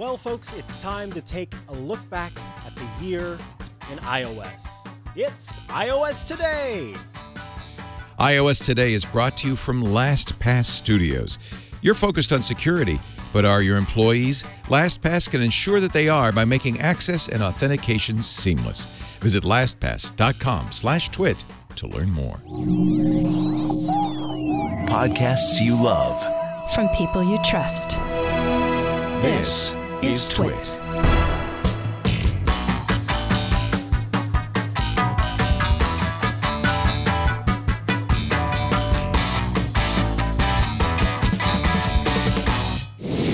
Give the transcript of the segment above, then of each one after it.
Well, folks, it's time to take a look back at the year in iOS. It's iOS Today! iOS Today is brought to you from LastPass Studios. You're focused on security, but are your employees? LastPass can ensure that they are by making access and authentication seamless. Visit LastPass.com slash twit to learn more. Podcasts you love. From people you trust. This is Twit.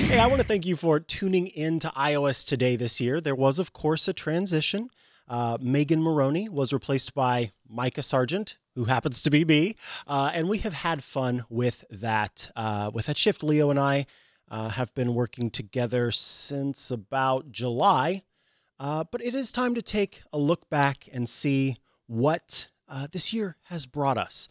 Hey, I want to thank you for tuning in to iOS Today this year. There was, of course, a transition. Uh, Megan Morrone was replaced by Mikah Sargent, who happens to be me, uh, and we have had fun with that. Uh, with that shift, Leo and I uh, have been working together since about July. Uh, but it is time to take a look back and see what uh, this year has brought us.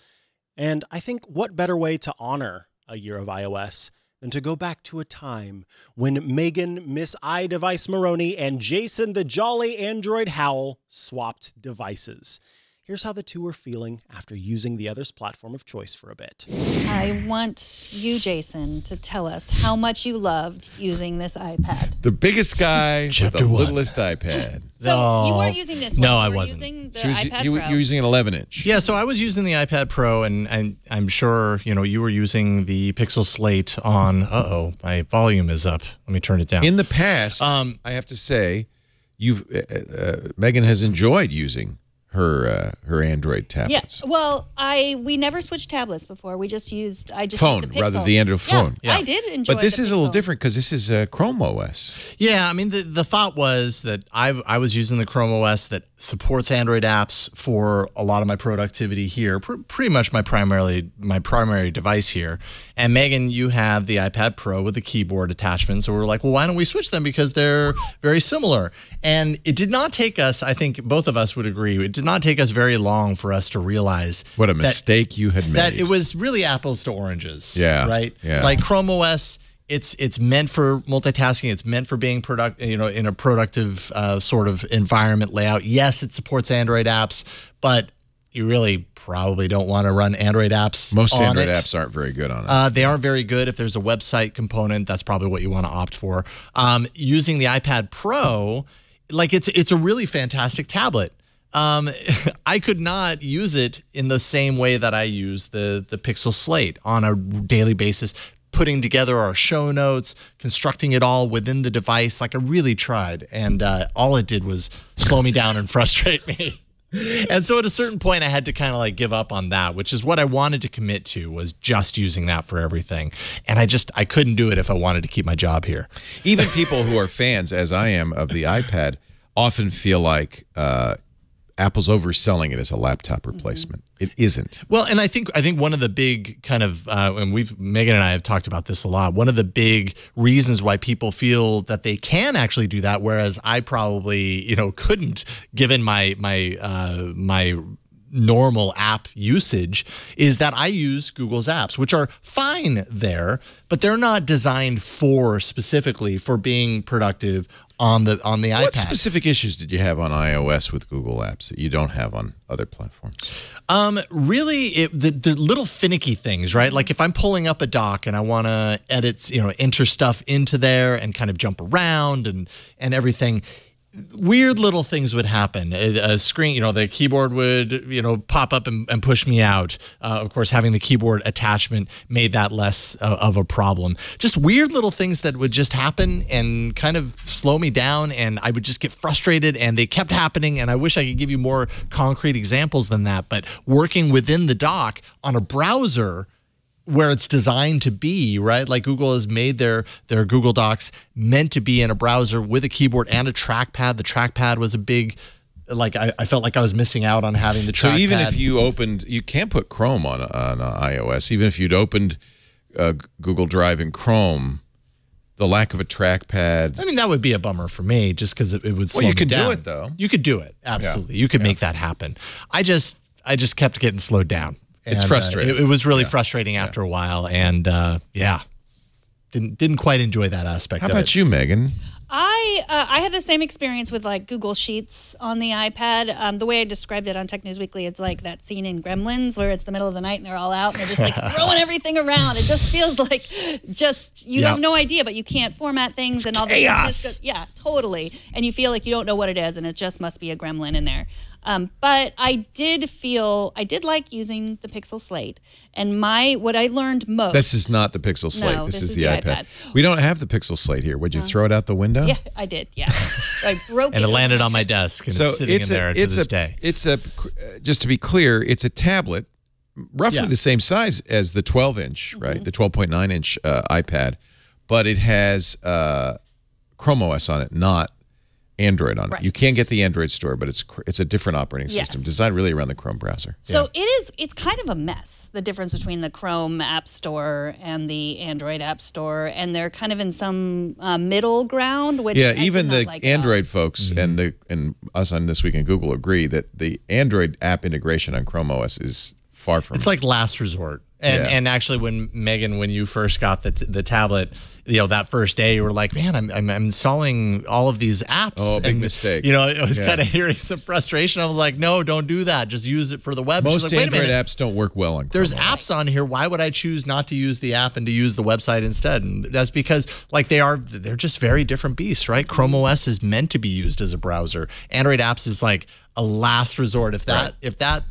And I think what better way to honor a year of iOS than to go back to a time when Megan, Miss iDevice Morrone, and Jason, the jolly Android Howell, swapped devices. Here's how the two were feeling after using the other's platform of choice for a bit. I want you, Jason, to tell us how much you loved using this iPad. The biggest guy Chapter with the one. littlest iPad. So you No. weren't using this one. No, you I wasn't. Using the She was, iPad you, Pro. you're using an 11 inch. Yeah, so I was using the iPad Pro, and, and I'm sure you know you were using the Pixel Slate on. Uh oh, my volume is up. Let me turn it down. In the past, Um, I have to say, you've uh, uh, Megan has enjoyed using her uh, her Android tablets. yeah. tablets. Well, I we never switched tablets before. We just used I just Phone used the Pixel. rather the Android phone. Yeah, phone. I did enjoy. But this the is a little different because this is uh, Chrome OS. Yeah, I mean the the thought was that I I was using the Chrome OS that supports Android apps for a lot of my productivity here, pr- pretty much my primarily my primary device here. And Megan, you have the iPad Pro with the keyboard attachment, so we are like, well, why don't we switch them because they're very similar. And it did not take us, I think both of us would agree, it did not take us very long for us to realize What a that- mistake you had made. that it was really apples to oranges. Yeah, Right. yeah. Like Chrome OS, it's it's meant for multitasking. It's meant for being product, you know, in a productive uh, sort of environment layout. Yes, it supports Android apps, but you really probably don't want to run Android apps. Most Android it. apps aren't very good on it. Uh, they aren't very good. If there's a website component, that's probably what you want to opt for. Um, using the iPad Pro, like it's it's a really fantastic tablet. Um, I could not use it in the same way that I use the the Pixel Slate on a daily basis. Putting together our show notes, constructing it all within the device, like I really tried, and uh, all it did was slow me down and frustrate me. And so at a certain point, I had to kind of like give up on that, which is what I wanted to commit to was just using that for everything. And I just I couldn't do it if I wanted to keep my job here. Even people who are fans, as I am, of the iPad, often feel like uh, Apple's overselling it as a laptop replacement. It isn't. Well, and I think I think one of the big kind of uh, and we've Megan and I have talked about this a lot. One of the big reasons why people feel that they can actually do that, whereas I probably you know couldn't, given my my uh, my normal app usage is that I use Google's apps, which are fine there, but they're not designed for specifically for being productive on the on the What iPad. What specific issues did you have on iOS with Google Apps that you don't have on other platforms? Um, really, it, the the little finicky things, right? Like if I'm pulling up a doc and I want to edit, you know, enter stuff into there and kind of jump around and and everything. Weird little things would happen. A, screen, you know, the keyboard would, you know, pop up and, and push me out. Uh, of course, having the keyboard attachment made that less uh, of a problem. Just weird little things that would just happen and kind of slow me down, and I would just get frustrated, and they kept happening. And I wish I could give you more concrete examples than that. But working within the dock on a browser where it's designed to be, right? Like Google has made their their Google Docs meant to be in a browser with a keyboard and a trackpad. The trackpad was a big like I, I felt like I was missing out on having the trackpad. So even if you opened, you can't put Chrome on on uh, iOS. Even if you'd opened uh, Google Drive in Chrome, the lack of a trackpad. I mean, that would be a bummer for me just because it, it would slow you me could do it, though. You could do it. Absolutely. You could make that happen. I just I just kept getting slowed down. It's And, uh, frustrating. it, it was really frustrating after a while. And uh, yeah, didn't didn't quite enjoy that aspect How of about it. you, Megan? I uh, I had the same experience with like Google Sheets on the iPad. Um, the way I described it on Tech News Weekly, it's like that scene in Gremlins where it's the middle of the night and they're all out and they're just like throwing everything around. It just feels like just you Yep. have no idea, but you can't format things and all this. chaos. this goes- yeah, totally. And you feel like you don't know what it is, and it just must be a gremlin in there. Um, but I did feel I did like using the Pixel Slate, and my what I learned most. This is not the Pixel Slate. No, this, this is, is the, the iPad. iPad. We don't have the Pixel Slate here. Would you throw it out the window? yeah, I did. Yeah, I broke And it And it. landed on my desk and So it's sitting it's in there a, to it's this a, day. It's a, uh, just to be clear, it's a tablet, roughly Yeah. the same size as the 12 inch, Mm-hmm. right? The 12.9 inch uh, iPad, but it has uh, Chrome OS on it, not Android on it. You Right. can get the Android store, but it's it's a different operating system Yes. designed really around the Chrome browser. So it is. It's kind of a mess. The difference between the Chrome App Store and the Android App Store, and they're kind of in some uh, middle ground. Which Yeah, I even the like at all. Android folks and the and us on this week in Google agree that the Android app integration on Chrome OS is far from. It's like last resort. And Yeah. and actually, when Megan, when you first got the the tablet, you know that first day, you were like, "Man, I'm I'm, installing all of these apps." Oh, big And, mistake. You know, I was Yeah. kind of hearing some frustration. I was like, "No, don't do that. Just use it for the web." Most like, Android apps don't work well on. There's Chrome apps on here. Why would I choose not to use the app and to use the website instead? And that's because like they are they're just very different beasts, right? Chrome OS is meant to be used as a browser. Android apps is like a last resort. If that if that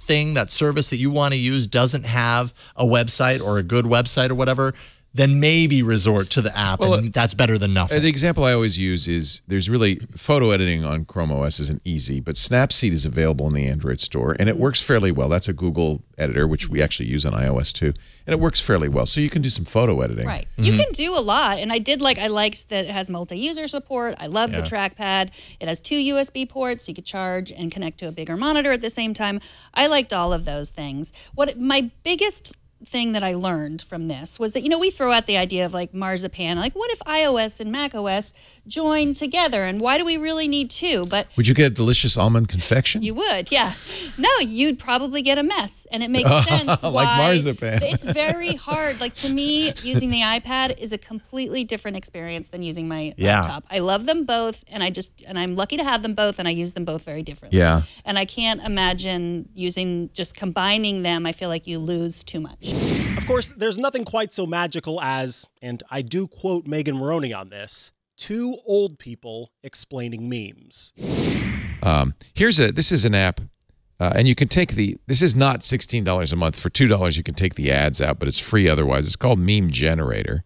thing, that service that you want to use doesn't have a website or a good website or whatever, then maybe resort to the app Well, and that's better than Uh, nothing. The example I always use is there's really photo editing on Chrome OS isn't easy, but Snapseed is available in the Android store and it works fairly well. That's a Google editor, which we actually use on iOS too, and it works fairly well. So you can do some photo editing. Right. You can do a lot. And I did like, I liked that it has multi user support. I love the trackpad. It has two USB ports. So you could charge and connect to a bigger monitor at the same time. I liked all of those things. What my biggest thing that I learned from this was that, you know, we throw out the idea of like marzipan, like what if iOS and macOS join together? And why do we really need two? But Would you get a delicious almond confection? you would, yeah. No, you'd probably get a mess, and it makes sense. Like why marzipan. It's very hard. Like to me, using the iPad is a completely different experience than using my Yeah. laptop. I love them both, and I just and I'm lucky to have them both, and I use them both very differently. Yeah. And I can't imagine using just combining them. I feel like you lose too much. Of course, there's nothing quite so magical as, and I do quote Megan Morrone on this, two old people explaining memes. Um, here's a this is an app, uh, and you can take the this is not sixteen dollars a month for two dollars. You can take the ads out, but it's free otherwise. It's called Meme Generator.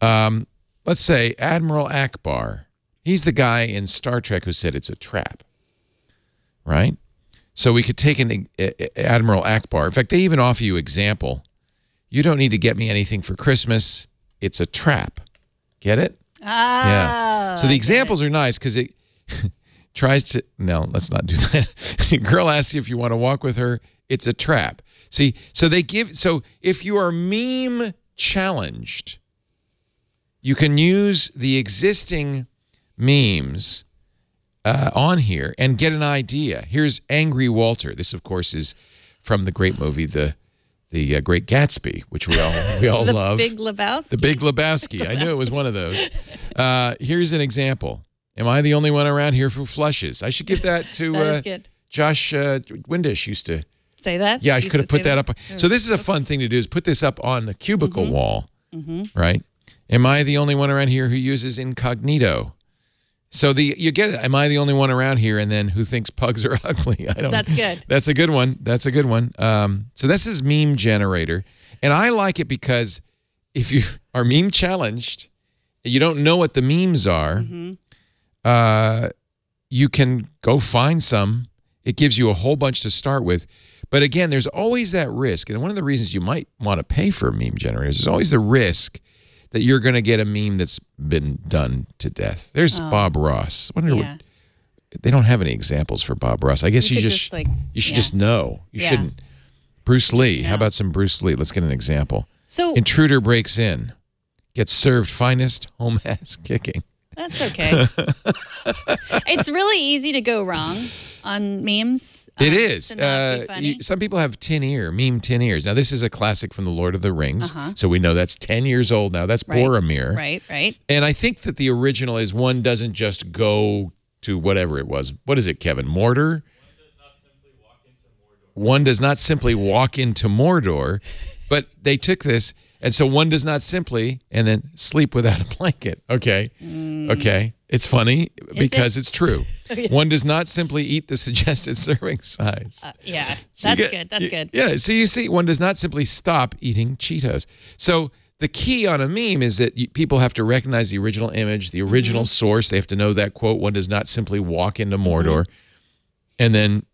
Um, let's say Admiral Ackbar. He's the guy in Star Trek who said it's a trap, right? So we could take an Admiral Ackbar. In fact, they even offer you example. You don't need to get me anything for Christmas. It's a trap. Get it? Ah, Yeah. So the examples are nice because it tries to. No, let's not do that. Girl asks you if you want to walk with her. It's a trap. See, so they give. So if you are meme challenged, you can use the existing memes uh, on here and get an idea. Here's Angry Walter. This, of course, is from the great movie the the uh, Great Gatsby, which we all we all the love. Big Lebowski. The Big Lebowski. I knew it was one of those. Uh, here's an example. Am I the only one around here who flushes? I should give that to That uh. Josh uh, Windish used to. Say that. Yeah, I could have put say that up. So this is a fun thing to do: is put this up on the cubicle Mm-hmm. wall, right? Am I the only one around here who uses incognito? So the you get it. Am I the only one around here? And then who thinks pugs are ugly? I don't. That's good. That's a good one. That's a good one. Um, so this is meme generator, and I like it because if you are meme challenged, you don't know what the memes are, Mm-hmm. uh, you can go find some. It gives you a whole bunch to start with. But again, there's always that risk. And one of the reasons you might want to pay for meme generators is always the risk that you're going to get a meme that's been done to death. There's oh. Bob Ross. I wonder Oh. Yeah. what, they don't have any examples for Bob Ross. I guess You you, just, just, like- you should yeah. just know. You Yeah. shouldn't. Bruce Lee. How about some Bruce Lee? Let's get an example. So Intruder breaks in, gets served finest home ass kicking. That's okay. it's really easy to go wrong on memes. It um, is. to not be Uh, you- some people have tin ear, meme tin ears. Now, this is a classic from the Lord of the Rings, Uh-huh. so we know that's ten years old now. That's Right. Boromir, right, right. and I think that the original is one doesn't just go to whatever it was. What is it, Kevin? Mordor. One does not simply walk into Mordor, but they took this, and so one does not simply and then sleep without a blanket. Okay, mm. okay, it's funny because it's true. One does not simply eat the suggested serving size. Uh, yeah, So that's get- good. That's good. Yeah. So you see, one does not simply stop eating Cheetos. So the key on a meme is that you, people have to recognize the original image, the original Mm-hmm. source. They have to know that quote. One does not simply walk into mm-hmm. Mordor and then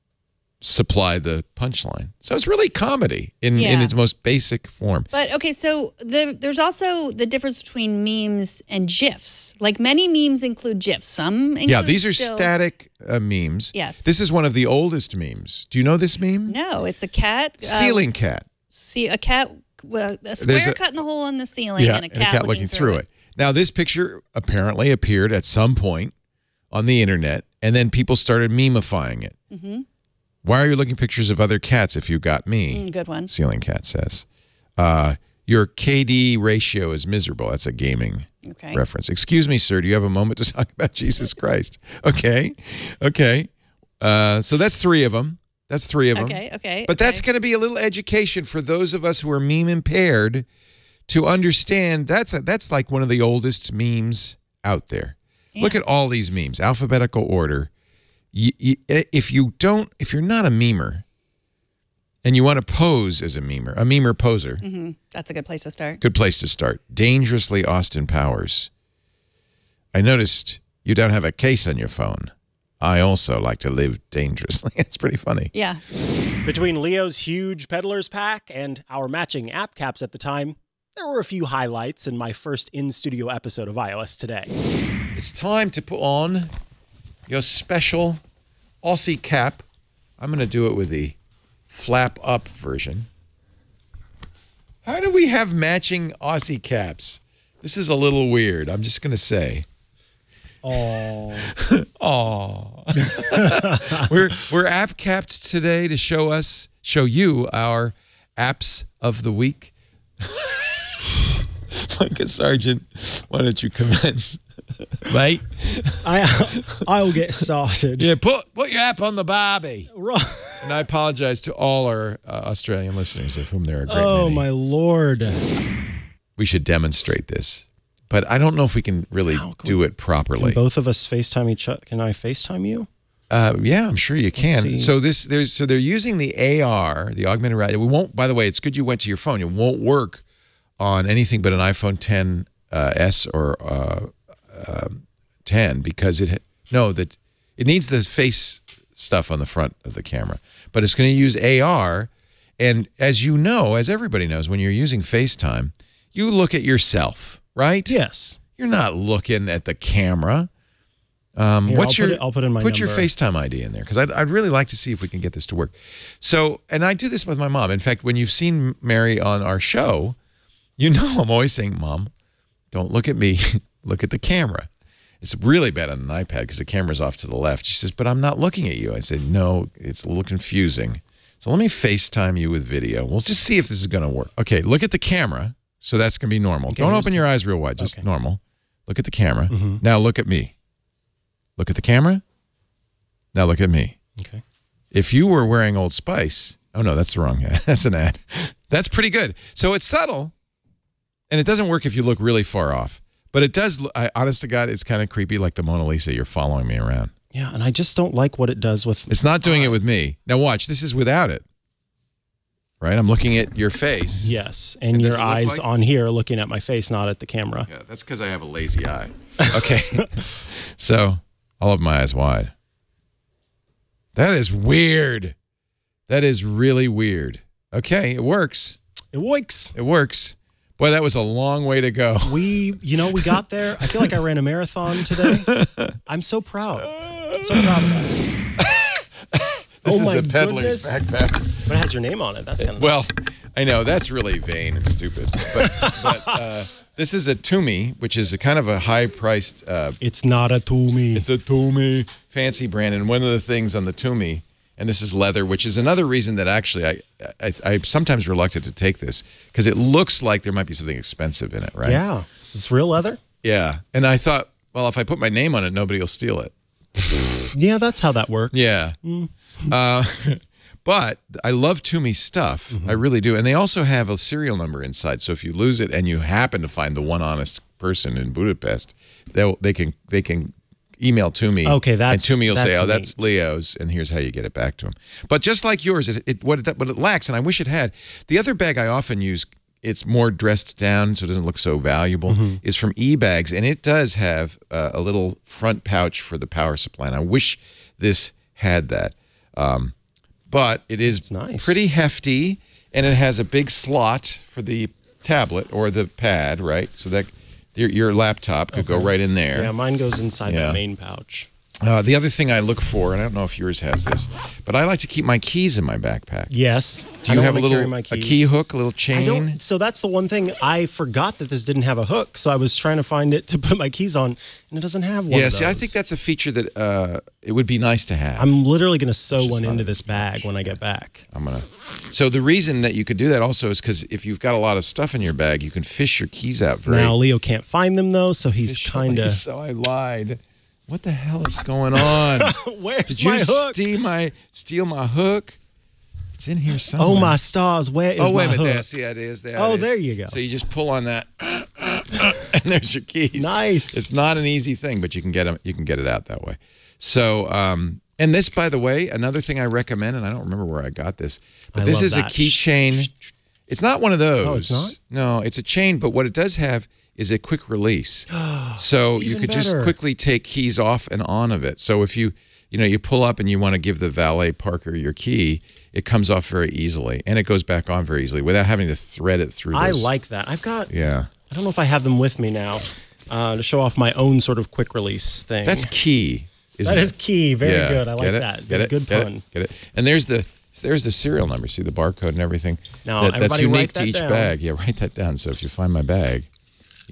supply the punchline. So it's really comedy in, in its most basic form. But okay, so the, there's also the difference between memes and gifs. Like many memes include gifs. Some include Yeah, these are still- static uh, memes. Yes. This is one of the oldest memes. Do you know this meme? No, it's a cat. uh, Ceiling cat. See a cat. Well, a There's square a- cut in the hole in the ceiling, and a cat, looking, through it. Now, this picture apparently appeared at some point on the internet, and then people started memifying it. Mm-hmm. Why are you looking pictures of other cats if you got me? Mm, good one. Ceiling cat says. Uh, your KD ratio is miserable. That's a gaming Okay. reference. Excuse me, sir. Do you have a moment to talk about Jesus Christ? Okay, okay. Uh, so that's three of them. That's three of them. Okay. Okay. But that's going to be a little education for those of us who are meme impaired to understand that's a, that's like one of the oldest memes out there. Look at all these memes, alphabetical order. You, you, eh, if you don't, if you're not a memer, and you want to pose as a memer, a memer poser, mm-hmm. That's a good place to start. good place to start. Dangerously Austin Powers. I noticed you don't have a case on your phone. I also like to live dangerously. it's pretty funny. Yeah. Between Leo's huge peddler's pack and our matching app caps at the time, there were a few highlights in my first in studio episode of iOS Today. It's time to put on your special Aussie cap. I'm going to do it with the flap up version. How do we have matching Aussie caps? This is a little weird. I'm just going to say. Oh, Aw. we're we're app capped today to show us show you our apps of the week. Mikah Sargent, why don't you commence? Mate? I I'll get started. Yeah, put put your app on the Barbie. Right. And I apologize to all our uh, Australian listeners, of whom there are a great Oh many. my lord. We should demonstrate this, but I don't know if we can really can do it Can properly. both of us FaceTime each other? Can I FaceTime you? Uh, yeah, I'm sure you can. So this there's so they're using the AR, the augmented reality. We won't. By the way, it's good you went to your phone. It won't work on anything but an iPhone 10 uh, S or uh, um 10 because it no that it needs the face stuff on the front of the camera, but it's going to use AR. And as you know, as everybody knows, when you're using FaceTime, you look at yourself, right? Yes. You're not looking at the camera. Um, Here, what's I'll put your? it- I'll put in my put your. FaceTime ID in there because I'd, I'd really like to see if we can get this to work. So, and I do this with my mom. In fact, when you've seen Mary on our show, you know I'm always saying, "Mom, don't look at me, look at the camera." It's really bad on an iPad because the camera's off to the left. She says, "But I'm not looking at you." I said, "No, it's a little confusing." So let me FaceTime you with video. We'll just see if this is going to work. Okay, look at the camera. So that's going to be normal. Don't open your eyes real wide, just Okay. normal. Look at the camera. Mhm. Now look at me. Look at the camera. Now look at me. Okay. If you were wearing Old Spice, oh no, that's the wrong ad. That's an ad. That's pretty good. So it's subtle, and it doesn't work if you look really far off. But it does. I, honest to God, it's kind of creepy, like the Mona Lisa. You're following me around. Yeah, and I just don't like what it does with. It's not doing it with me. Now watch. This is without it. Right? I'm looking at your face. Yes, and, And your eyes like- on here looking at my face, not at the camera. Yeah, that's because I have a lazy eye. Okay. so I'll have my eyes wide. That is weird. That is really weird. Okay, it works. It works. It works. Boy, that was a long way to go. We, you know, we got there. I feel like I ran a marathon today. I'm so proud. So proud of us. This Oh is a peddler's goodness. backpack. But it has your name on it. That's kind of Well, I know that's really vain and stupid. But, but uh, this is a Tumi, which is a kind of a high-priced. Uh, It's not a Tumi. it's a Tumi fancy brand, and one of the things on the Tumi, and this is leather, which is another reason that actually I, I I'm sometimes reluctant to take this because it looks like there might be something expensive in it, right? yeah. It's real leather. Yeah, and I thought, well, if I put my name on it, nobody will steal it. Yeah, that's how that works. Yeah. Uh, but I love Tumi stuff. I really do. And they also have a serial number inside. So if you lose it and you happen to find the one honest person in Budapest, they they can they can email to me. Okay, that's- and Tumi will say, that's "Oh, that's Leo's," and here's how you get it back to him. But just like yours, it, it what it what it lacks, and I wish it had. The other bag I often use. It's more dressed down, so it doesn't look so valuable. Is from eBags, and it does have uh, a little front pouch for the power supply. And I wish this had that. Um, but it is nice. pretty hefty, and it has a big slot for the tablet or the pad, right? So that your, your laptop could go right in there. Yeah, mine goes inside Yeah. the main pouch. Uh, the other thing I look for, and I don't know if yours has this, but I like to keep my keys in my backpack. Yes. Do you have a little my a key hook, a little I chain? don't. So that's the one thing I forgot that this didn't have a hook. So I was trying to find it to put my keys on, and it doesn't have one. yeah, see, I think that's a feature that uh, it would be nice to have. I'm literally going to sew one into this bag when I get back. I'm gonna. So the reason that you could do that also is because if you've got a lot of stuff in your bag, you can fish your keys out very. Now Leo can't find them though, so he's kind of. So I lied. What the hell is going on? Where's Did you hook? steal my steal my hook? It's in here somewhere. Oh my stars! Where is Oh wait my a minute! There, hook? see, it is there. Oh, it is. there you go. So you just pull on that, and there's your keys. Nice. It's not an easy thing, but you can get 'em- You can get it out that way. So, um, and this, by the way, another thing I recommend, and I don't remember where I got this, but I this love is a keychain. It's not one of those. Oh, it's not? No, it's a chain, but what it does have is a quick release. so you could just quickly take keys off and on of it. So if you you know you pull up and you want to give the valet parker your key, it comes off very easily and it goes back on very easily without having to thread it through. I those- like that. I've got. Yeah, I don't know if I have them with me now uh, to show off my own sort of quick release thing. that's key. That is it? key. Very Yeah. good. I like it? that. Get it? Good Get it? pun. Get it? And there's the there's the serial number. See the barcode and everything. Now, That- that's unique to that each down. bag. Yeah, write that down. So if you find my bag,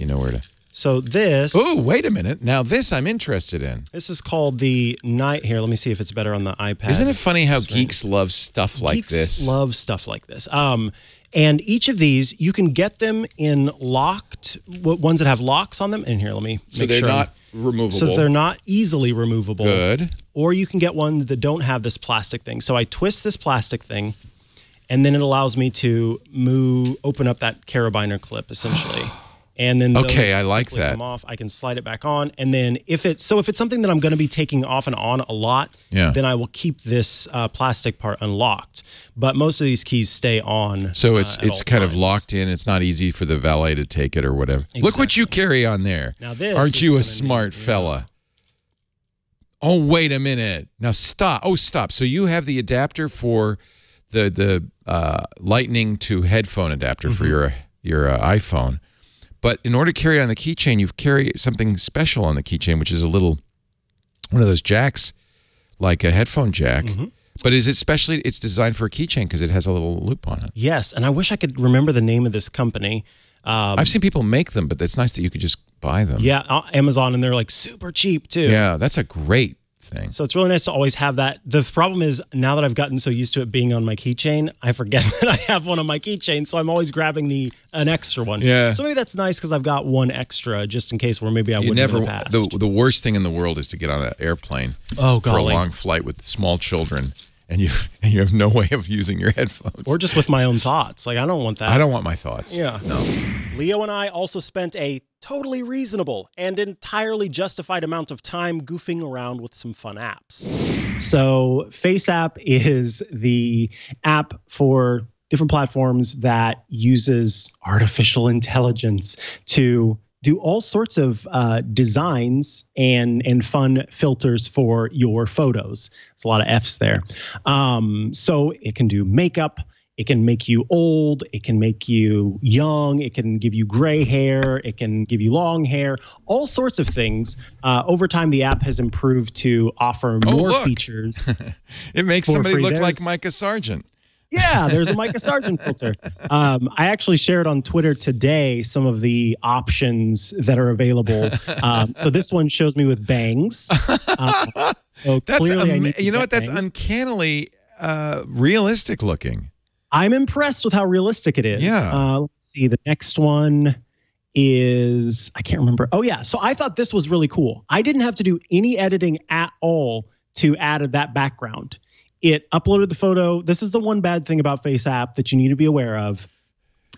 you know where to. So this. Oh, wait a minute. Now this I'm interested in. This is called the night. Here, let me see if it's better on the iPad. Isn't it funny how geeks love stuff like Geeks this? Love stuff like this. Um, and each of these, you can get them in locked ones that have locks on them. And here, let me so make they're sure not removable. So they're not easily removable. Good. Or you can get one that don't have this plastic thing. So I twist this plastic thing, and then it allows me to move, open up that carabiner clip essentially. And then Okay, I like that. Come off. I can slide it back on, and then if it's so if it's something that I'm going to be taking off and on a lot, Yeah. then I will keep this uh, plastic part unlocked. But most of these keys stay on. So it's uh, it's kind of locked in. It's not easy for the valet to take it or whatever. Look what you carry on there. Now this Aren't you a be- smart yeah. fella? Oh wait a minute. Now stop. Oh stop. So you have the adapter for the the uh, lightning to headphone adapter for Mm-hmm. your your uh, iPhone. But in order to carry it on the keychain, you've carry something special on the keychain, which is a little one of those jacks, like a headphone jack. Mm-hmm. But is it specially? It's designed for a keychain because it has a little loop on it. Yes, and I wish I could remember the name of this company. Um, I've seen people make them, but it's nice that you could just buy them. yeah, uh, Amazon, and they're like super cheap too. Yeah, that's a great thing. So it's really nice to always have that. The problem is now that I've gotten so used to it being on my keychain, I forget that I have one on my keychain. So I'm always grabbing the an extra one. Yeah. So maybe that's nice because I've got one extra just in case where maybe I You wouldn't never. the. The the worst thing in the world is to get on an airplane Oh, for a long flight with small children, and you and you have no way of using your headphones. or just with my own thoughts. Like I don't want that. I don't want my thoughts. Yeah. No. Leo and I also spent a totally reasonable and entirely justified amount of time goofing around with some fun apps. So, FaceApp is the app for different platforms that uses artificial intelligence to do all sorts of uh, designs and and fun filters for your photos. It's a lot of F's there. Um, so it can do makeup. It can make you old. It can make you young. It can give you gray hair. It can give you long hair. All sorts of things. Uh, over time, the app has improved to offer Oh, more look. features. It makes somebody look like Mikah Sargent. Yeah, there's a Mikah Sargent filter. Um, I actually shared on Twitter today some of the options that are available. Um, so this one shows me with bangs. Uh, so That's clearly I am- need you know what? That's bangs. uncannily uh, realistic looking. I'm impressed with how realistic it is. Yeah. Uh, let's see. The next one is I can't remember. Oh yeah. So I thought this was really cool. I didn't have to do any editing at all to add that background. It uploaded the photo. This is the one bad thing about FaceApp that you need to be aware of.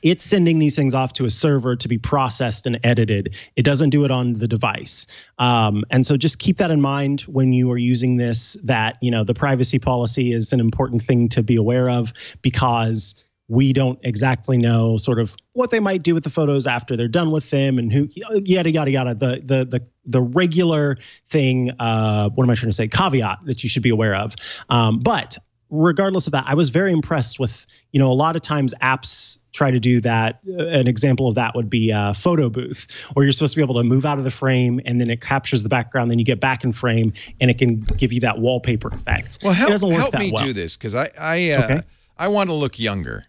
It's sending these things off to a server to be processed and edited. It doesn't do it on the device. Um, and so just keep that in mind when you are using this, that, you know, the privacy policy is an important thing to be aware of because we don't exactly know sort of what they might do with the photos after they're done with them and who yada yada yada the the the the regular thing uh what am i trying to say caveat that you should be aware of um but regardless of that i was very impressed with you know a lot of times apps try to do that Uh, an example of that would be a photo booth where you're supposed to be able to move out of the frame and then it captures the background then you get back in frame and it can give you that wallpaper effect Well, help, it doesn't work help that me well. do this because I I uh, Okay. I want to look younger.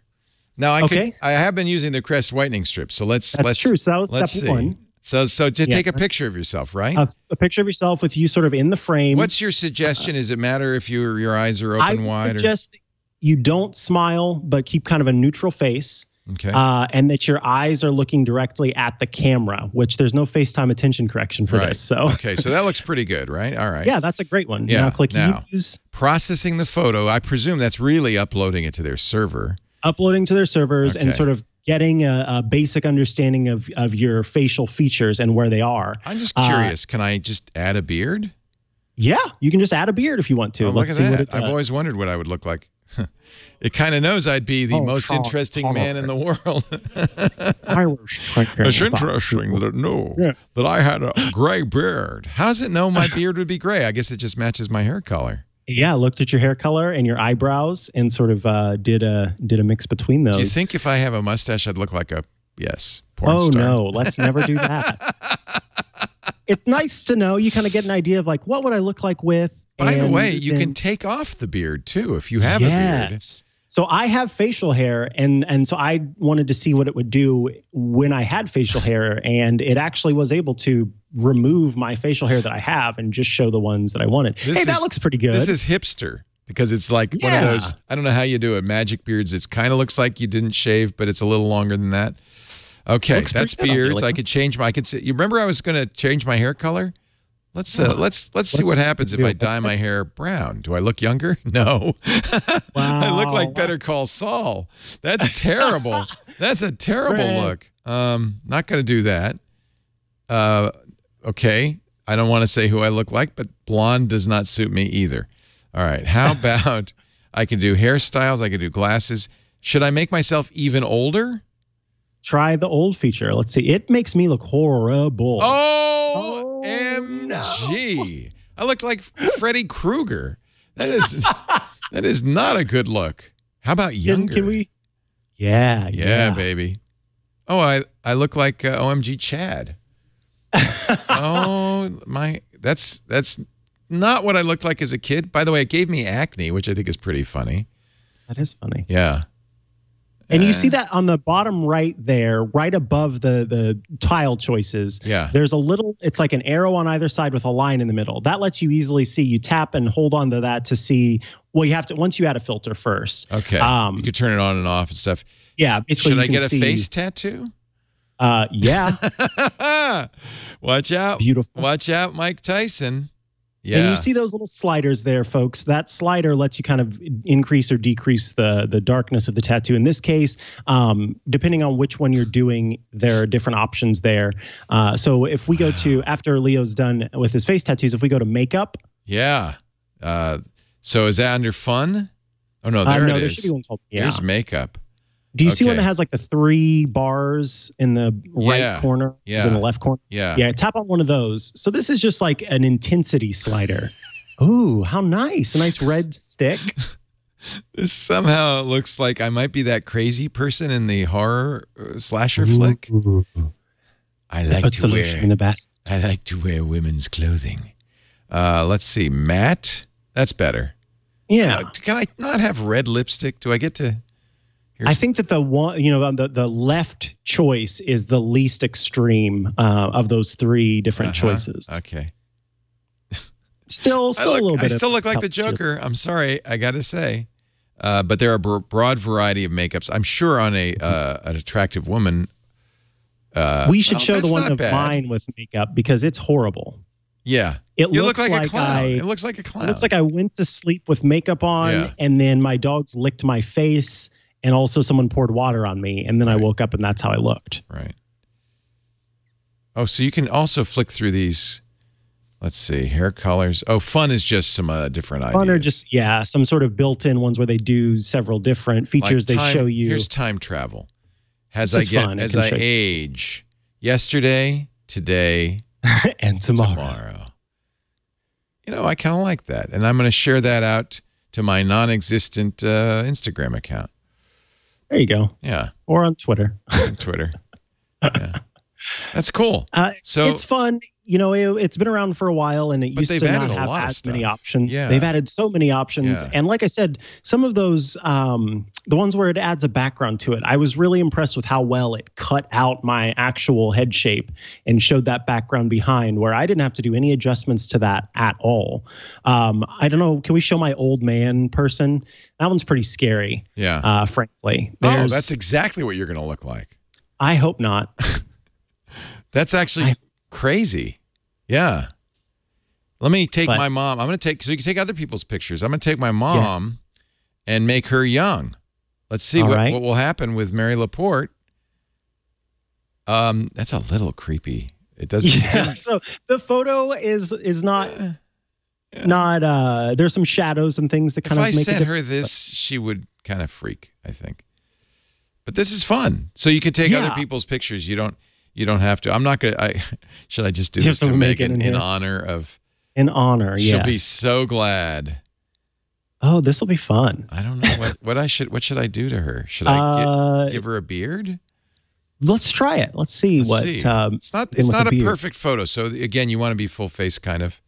Now I Okay. could I have been using the Crest whitening strip, so let's That's let's true. So that was step see. one. So so just Yeah. take a picture of yourself, right? a, a picture of yourself with you sort of in the frame. What's your suggestion? Does it matter if your your eyes are I open would wide? suggest that you don't smile, but keep kind of a neutral face, okay. uh, and that your eyes are looking directly at the camera. Which there's no FaceTime attention correction for Right. this. So okay, so that looks pretty good, right? All right. yeah, that's a great one. Yeah, Now click now. use. Processing the photo, I presume that's really uploading it to their server. Uploading to their servers Okay. and sort of getting a, a basic understanding of, of your facial features and where they are. I'm just Uh, curious. can I just add a beard? Yeah, you can just add a beard if you want to. Oh, look Let's at see what that. it I've always wondered what I would look like. it kind of knows I'd be the Oh, most interesting man in the world. I was thinking it's interesting that it knew Yeah. that I had a gray beard. How does it know my beard would be gray? I guess it just matches my hair color. Yeah, looked at your hair color and your eyebrows and sort of uh, did a did a mix between those. Do you think if I have a mustache, I'd look like a yes porn oh star? no, let's never do that. it's nice to know. You kind of get an idea of like what would I look like with. By the way, you then- can take off the beard too if you have a beard. yes. So I have facial hair, and and so I wanted to see what it would do when I had facial hair, and it actually was able to remove my facial hair that I have and just show the ones that I wanted. This hey, that looks pretty good. This is hipster because it's like one of those. I don't know how you do it. Magic beards. It kind of looks like you didn't shave, but it's a little longer than that. Okay, Looks that's beards. like- I could change my. I could say. You remember I was going to change my hair color. Let's uh, let's let's see what happens if I dye my hair brown. Do I look younger? No. Wow. I look like Better Call Saul. That's terrible. That's a terrible Right. look. Um, not going to do that. Uh, okay. I don't want to say who I look like, but blonde does not suit me either. All right. How about I can do hairstyles? I can do glasses. Should I make myself even older? Try the old feature. Let's see. It makes me look horrible. Oh, Oh, MG. I look like Freddy Krueger. That is that is not a good look. How about can, younger? can we? Yeah, yeah, yeah. baby. Oh, I I look like uh, OMG Chad. oh my, that's that's not what I looked like as a kid. By the way, it gave me acne, which I think is pretty funny. That is funny. Yeah. And you Uh, see that on the bottom right there, right above the the tile choices. Yeah. There's a little. It's like an arrow on either side with a line in the middle. That lets you easily see. You tap and hold on to that to see. Well, you have to once you add a filter first. Okay. Um, you could turn it on and off and stuff. Yeah. Basically, Should you I can get a see- face tattoo? Uh, yeah. Watch out. Beautiful. Watch out, Mike Tyson. Yeah. And you see those little sliders there, folks. That slider lets you kind of increase or decrease the the darkness of the tattoo. In this case, um, depending on which one you're doing, there are different options there. Uh, so if we go to after Leo's done with his face tattoos, if we go to makeup, yeah. Uh, so is that under fun? Oh no, uh, there no, it there is. should be one called yeah. Here's makeup. Do you see one that has like the three bars in the right Yeah. corner, Yeah. in the left corner? Yeah. Yeah, tap on one of those. So this is just like an intensity slider. Ooh, how nice! A nice red stick. This somehow looks like I might be that crazy person in the horror uh, slasher flick. I like to lotion in wear. the basket. I like to wear women's clothing. Uh, let's see, Matt. That's better. Yeah. Uh, can I not have red lipstick? Do I get to? Here's, I think that the one, you know, the the left choice is the least extreme uh, of those three different Uh-huh. choices. Okay. Still, still look, a little bit. I still look like the. Joker. I'm sorry, I got to say. Uh, but there are a broad variety of makeups. I'm sure on a uh, an attractive woman. Uh, We should well, show the one of bad. mine with makeup because it's horrible. Yeah, It you looks look like, like a clown. I- it looks like a It looks like I went to sleep with makeup on, Yeah. and then my dogs licked my face, and also someone poured water on me, and then I woke up, and that's how I looked. Right. Oh, so you can also flick through these. Let's see, hair colors. Oh, fun is just some uh, different ideas. Fun or just yeah, some sort of built-in ones where they do several different Like features. they show you. Here's time travel. As I get, fun. As I you. age, yesterday, today, and tomorrow. tomorrow. You know, I kind of like that, and I'm going to share that out to my non-existent uh, Instagram account. There you go. Yeah, Or on Twitter. on Twitter. yeah, that's cool. Uh, So- it's fun. You know, it, it's been around for a while, and it used to not have as many options. Yeah. They've added so many options, Yeah. and like I said, some of those, um, the ones where it adds a background to it, I was really impressed with how well it cut out my actual head shape and showed that background behind, where I didn't have to do any adjustments to that at all. Um, I don't know. Can we show my old man person? That one's pretty scary, Yeah. uh, frankly. oh, that's exactly what you're going to look like. I hope not. That's actually I- crazy. Yeah. Let me take But- my mom. I'm going to take, so you can take other people's pictures. I'm going to take my mom and make her young. Let's see what, right. what will happen with Mary Laporte. Um, that's a little creepy. It doesn't. Yeah. So the photo is is not not uh there's some shadows and things that if kind of I make it sent her this, she would kind of freak. I think. But this is fun. So you can take other people's pictures. You don't. You don't have to. I'm not gonna. I should I just do You this to Megan Megan in in honor of. in honor. She'll yes. be so glad. oh, this will be fun. I don't know what, what I should what should I do to her? Should I Uh, gi- give her a beard? let's try it. Let's see Let's what. see. Um, It's not it's not a a perfect photo. So again, you want to be full face kind of.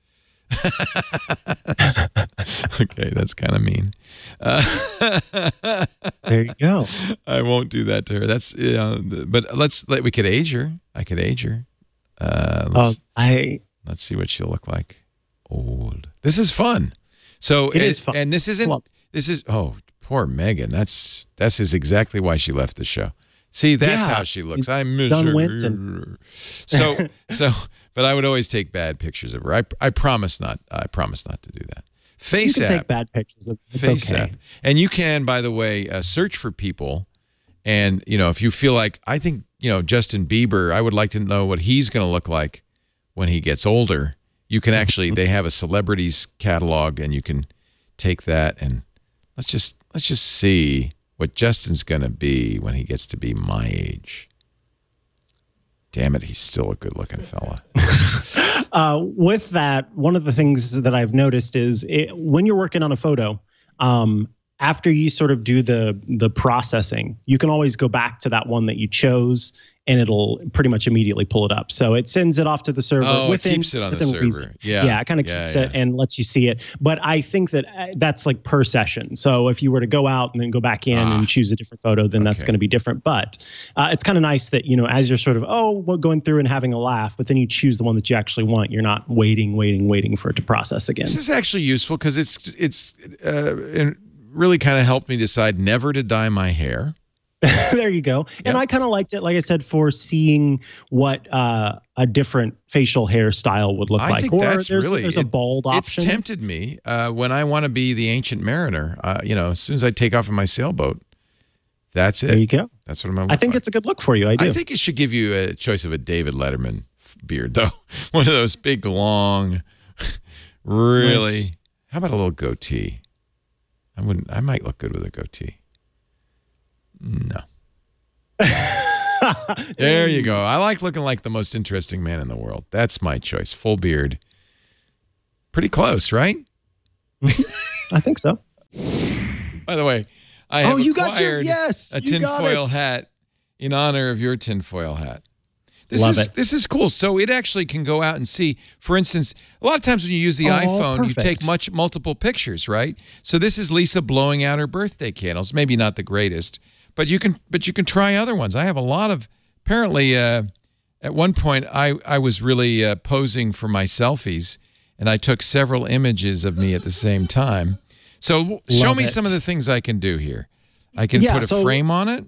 okay, that's kind of mean. Uh, there you go. I won't do that to her. That's you know, but let's let we could age her. I could age her. Uh, let's, I let's see what she'll look like. Old. This is fun. So It and, is fun. and this isn't. This is oh poor Megan. That's that's is exactly why she left the show. See, that's Yeah. how she looks. Went miserable. So so, but I would always take bad pictures of her. I I promise not. I promise not to do that. Face you can app. take bad pictures. of It's Face okay. app. And you can, by the way, uh, search for people. And, you know, if you feel like, I think, you know, Justin Bieber, I would like to know what he's going to look like when he gets older. You can actually, they have a celebrities catalog and you can take that and let's just, let's just see what Justin's going to be when he gets to be my age. Damn it, he's still a good looking fella. uh, with that, one of the things that I've noticed is it, when you're working on a photo, um, after you sort of do the the processing, you can always go back to that one that you chose, and it'll pretty much immediately pull it up. So it sends it off to the server. Oh, it keeps it on the server. reason. Yeah. yeah, it kind of Yeah, keeps yeah. it and lets you see it. But I think that uh, that's like per session. So if you were to go out and then go back in Ah. and choose a different photo, then that's Okay. going to be different. But uh, it's kind of nice that you know as you're sort of oh well, going through and having a laugh, but then you choose the one that you actually want. You're not waiting, waiting, waiting for it to process again. This is actually useful because it's it's uh, it really kind of helped me decide never to dye my hair. there you go. And Yeah. I kind of liked it, like I said, for seeing what uh, a different facial hairstyle would look I like. think or that's there's, really there's a it- bald It's tempted me uh, when I want to be the ancient mariner. Uh, you know, as soon as I take off in my sailboat, that's it. there you go. That's what I'm. I think like. it's a good look for you. I do. I think it should give you a choice of a David Letterman beard, though. One of those big, long, really. Nice. How about a little goatee? I wouldn't. I might look good with a goatee. No. There you go. I like looking like the most interesting man in the world. That's my choice. Full beard. Pretty close, right? I think so. By the way, I oh, have Oh, you got your- yes, a tinfoil hat in honor of your tinfoil hat. This Love is it. this is cool. So it actually can go out and see. For instance, a lot of times when you use the Oh, iPhone, you take much multiple pictures, right? So this is Lisa blowing out her birthday candles. Maybe not the greatest, but you can but you can try other ones. I have a lot of apparently uh, at one point I I was really uh, posing for my selfies and I took several images of me at the same time. So w- show me it. some of the things I can do here. I can Yeah, put a so- frame on it.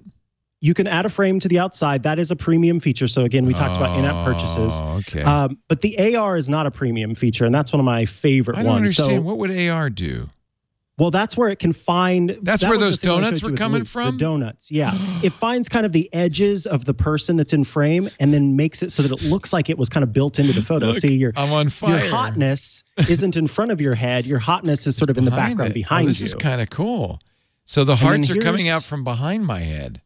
You can add a frame to the outside. That is a premium feature. So again, we talked about in-app purchases. Oh, okay. Um, but the AR is not a premium feature, and that's one of my favorite ones. I don't ones. understand. So, what would AR do? Well, that's where it can find. That's that where those the thing I donuts were coming Luke, from? The donuts, yeah. it finds kind of the edges of the person that's in frame, and then makes it so that it looks like it was kind of built into the photo. Look, See, your I'm on fire. your hotness isn't in front of your head. Your hotness is sort of in the background it. behind oh, this you. is kind of cool. So the hearts are coming out from behind my head.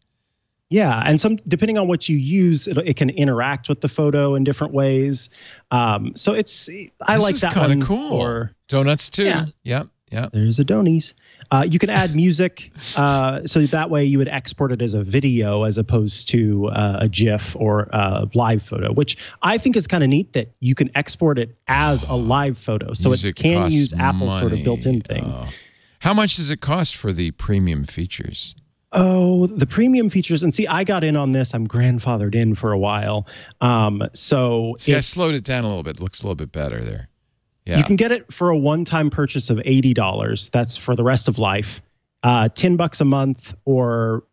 Yeah, and some depending on what you use, it, it can interact with the photo in different ways. Um, so it's I this like is that kinda one. cool. Or Donuts too. Yeah. Yep. Yep. there's a Donies. Uh, you can add music, uh, so that way you would export it as a video as opposed to uh, a GIF or a live photo, which I think is kind of neat that you can export it as a live photo, so it can use Apple's sort of built-in thing. Oh. How much does it cost for the premium features? Oh, the premium features, and see, I got in on this. I'm grandfathered in for a while, um, so See, I slowed it down a little bit. It looks a little bit better there. Yeah. You can get it for a one-time purchase of eighty dollars. That's for the rest of life. Uh, Ten bucks a month, or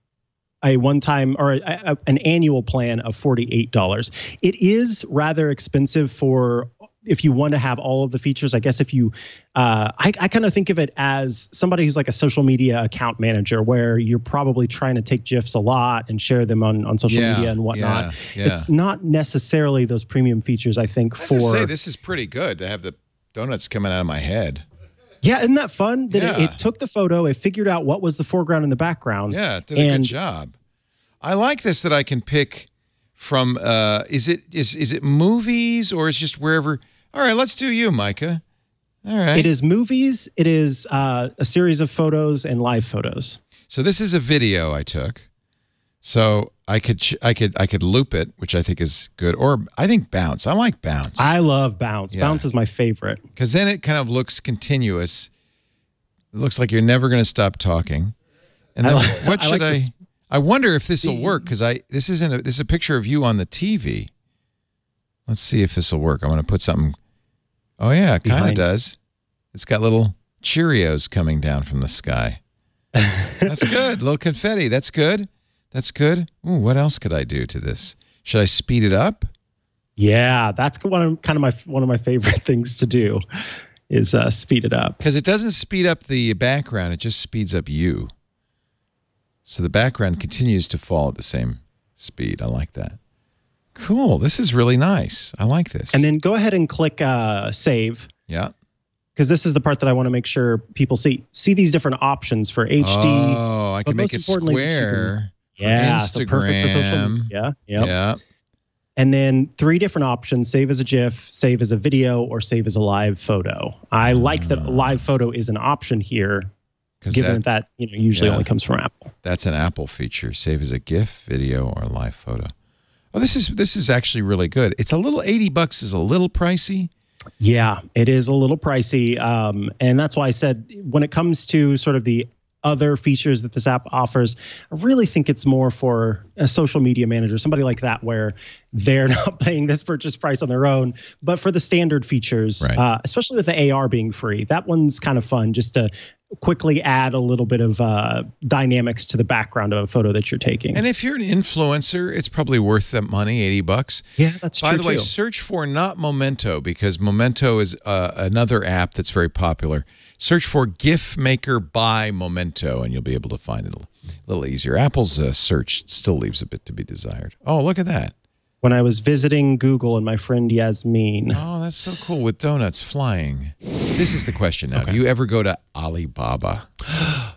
a one-time or a, a- an annual plan of forty-eight dollars. It is rather expensive for if you want to have all of the features. I guess if you, uh, I, I kind of think of it as somebody who's like a social media account manager, where you're probably trying to take gifs a lot and share them on on social Yeah, media and whatnot. yeah, yeah. It's not necessarily those premium features. I think I for say this is pretty good to have the donuts coming out of my head. Yeah, isn't that fun? That it, Yeah. it took the photo, it figured out what was the foreground and the background. Yeah, it did a good job. I like this that I can pick from. Uh, is it is is it movies or is just wherever? All right, let's do you, Mikah. All right. It is movies. It is uh, a series of photos and live photos. So this is a video I took. So I could ch- I could I could loop it, which I think is good. Or I think bounce. I like bounce I love Bounce. Yeah. Bounce is my favorite. because then it kind of looks continuous. It looks like you're never going to stop talking. And I then like- what I should like I? I wonder if this will work because I this isn't a, this is a picture of you on the TV. Let's see if this will work. I'm going to put something. Oh yeah, it kind of does. It's got little Cheerios coming down from the sky. That's good. little confetti. That's good. That's good. Ooh, what else could I do to this? Should I speed it up? Yeah, that's one of kind of my one of my favorite things to do is uh, speed it up. Because it doesn't speed up the background, it just speeds up you. So the background continues to fall at the same speed. I like that. Cool. This is really nice. I like this. And then go ahead and click uh, save yeah. because this is the part that I want to make sure people see. See these different options for HD. Oh, I can make it importantly, that you can- square. Yeah, so perfect for social Instagram. media. Yep. Yeah. And then three different options save as a GIF, save as a video, or save as a live photo. I like that live photo is an option here, Because given that, that, that you know usually yeah. only comes from Apple. that's an Apple feature. Save as a GIF, video, or live photo. Oh, this is this is actually really good. It's a little eighty bucks is a little pricey. Yeah, it is a little pricey. Um, and that's why I said when it comes to sort of the other features that this app offers, I really think it's more for a social media manager, somebody like that, where they're not paying this purchase price on their own, but for the standard features, Right. uh, especially with the AR being free, that one's kind of fun just to quickly add a little bit of uh, dynamics to the background of a photo that you're taking. And if you're an influencer, it's probably worth that money, eighty bucks. yeah, that's By true the way, too. search for not Memento because Memento is uh, another app that's very popular. Search for GIF Maker by Momento, and you'll be able to find it a little easier. Apple's uh, search still leaves a bit to be desired. Oh, look at that! When I was visiting Google and my friend Yasmin, Oh, that's so cool with donuts flying. This is the question now: Do you ever go to Alibaba,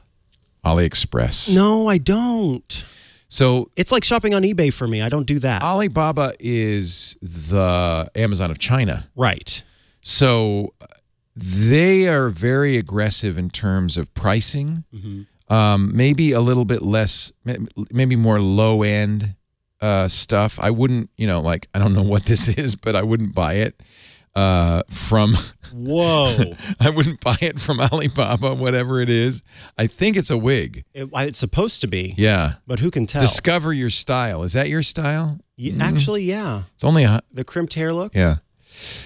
AliExpress? no, I don't. So It's like shopping on eBay for me. I don't do that. Alibaba is the Amazon of China. right. So they are very aggressive in terms of pricing. Um, maybe a little bit less, maybe more low end uh, stuff. I wouldn't, you know, like I don't know what this is, but I wouldn't buy it uh, from. Whoa. I wouldn't buy it from Alibaba, whatever it is. I think it's a wig. It- it's supposed to be, Yeah. but who can tell? Discover your style. Is that your style? Ye- Actually, yeah. It's only a The crimped hair look. yeah.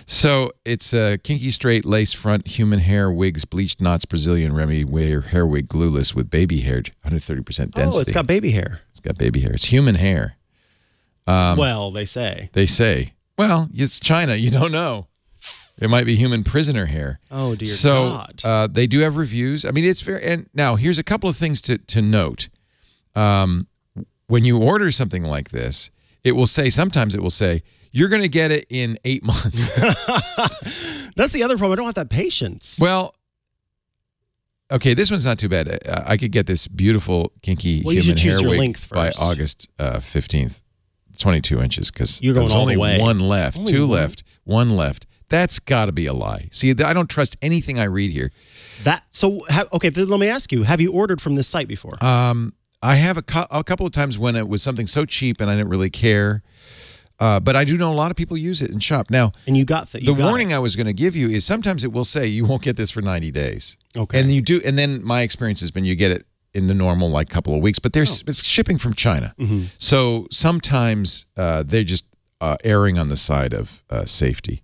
So it's a kinky straight lace front human hair wigs, bleached knots, Brazilian remedy wear hair wig, glueless with baby hair, 130 percent density. Oh, it's got baby hair. It's got baby hair. It's human hair. Um, well, they say. They say. Well, it's China. You don't know. It might be human prisoner hair. Oh dear so God. Uh, they do have reviews. I mean, it's very. And now here's a couple of things to to note. Um, when you order something like this, it will say sometimes it will say you're going to get it in eight months. That's the other problem. I don't have that patience. well, okay, this one's not too bad. Uh, I could get this beautiful kinky Well, human hair wig by. August uh, fifteenth. 22 inches because You're going there's only the way. one left, Only two one? left, one left. That's got to be a lie. See, I don't trust anything I read here. That so ha, okay. Then let me ask you: Have you ordered from this site before? Um, I have a, a couple of times when it was something so cheap and I didn't really care. Uh, but I do know a lot of people use it and shop. Now, and you got the, you the got warning it. I was going to give you is sometimes it will say you won't get this for 90 days. Okay. And you do, and then my experience has been you get it in the normal like couple of weeks, but there's Oh. it's shipping from China, Mm-hmm. so sometimes uh, they're just uh, erring on the side of uh, safety.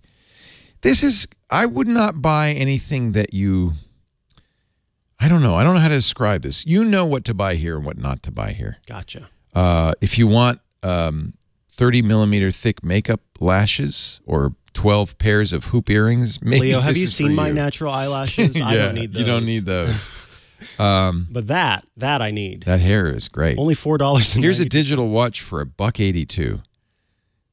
This is I would not buy anything that you. I don't know. I don't know how to describe this. You know what to buy here and what not to buy here. Gotcha. Uh, if you want um, 30 millimeter thick makeup lashes or 12 pairs of hoop earrings, maybe Leo, have you seen my you. natural eyelashes? I don't need those. You don't need those. Um, But that, that I need. that hair is great. Only four dollars. Here's a digital watch for a buck 82.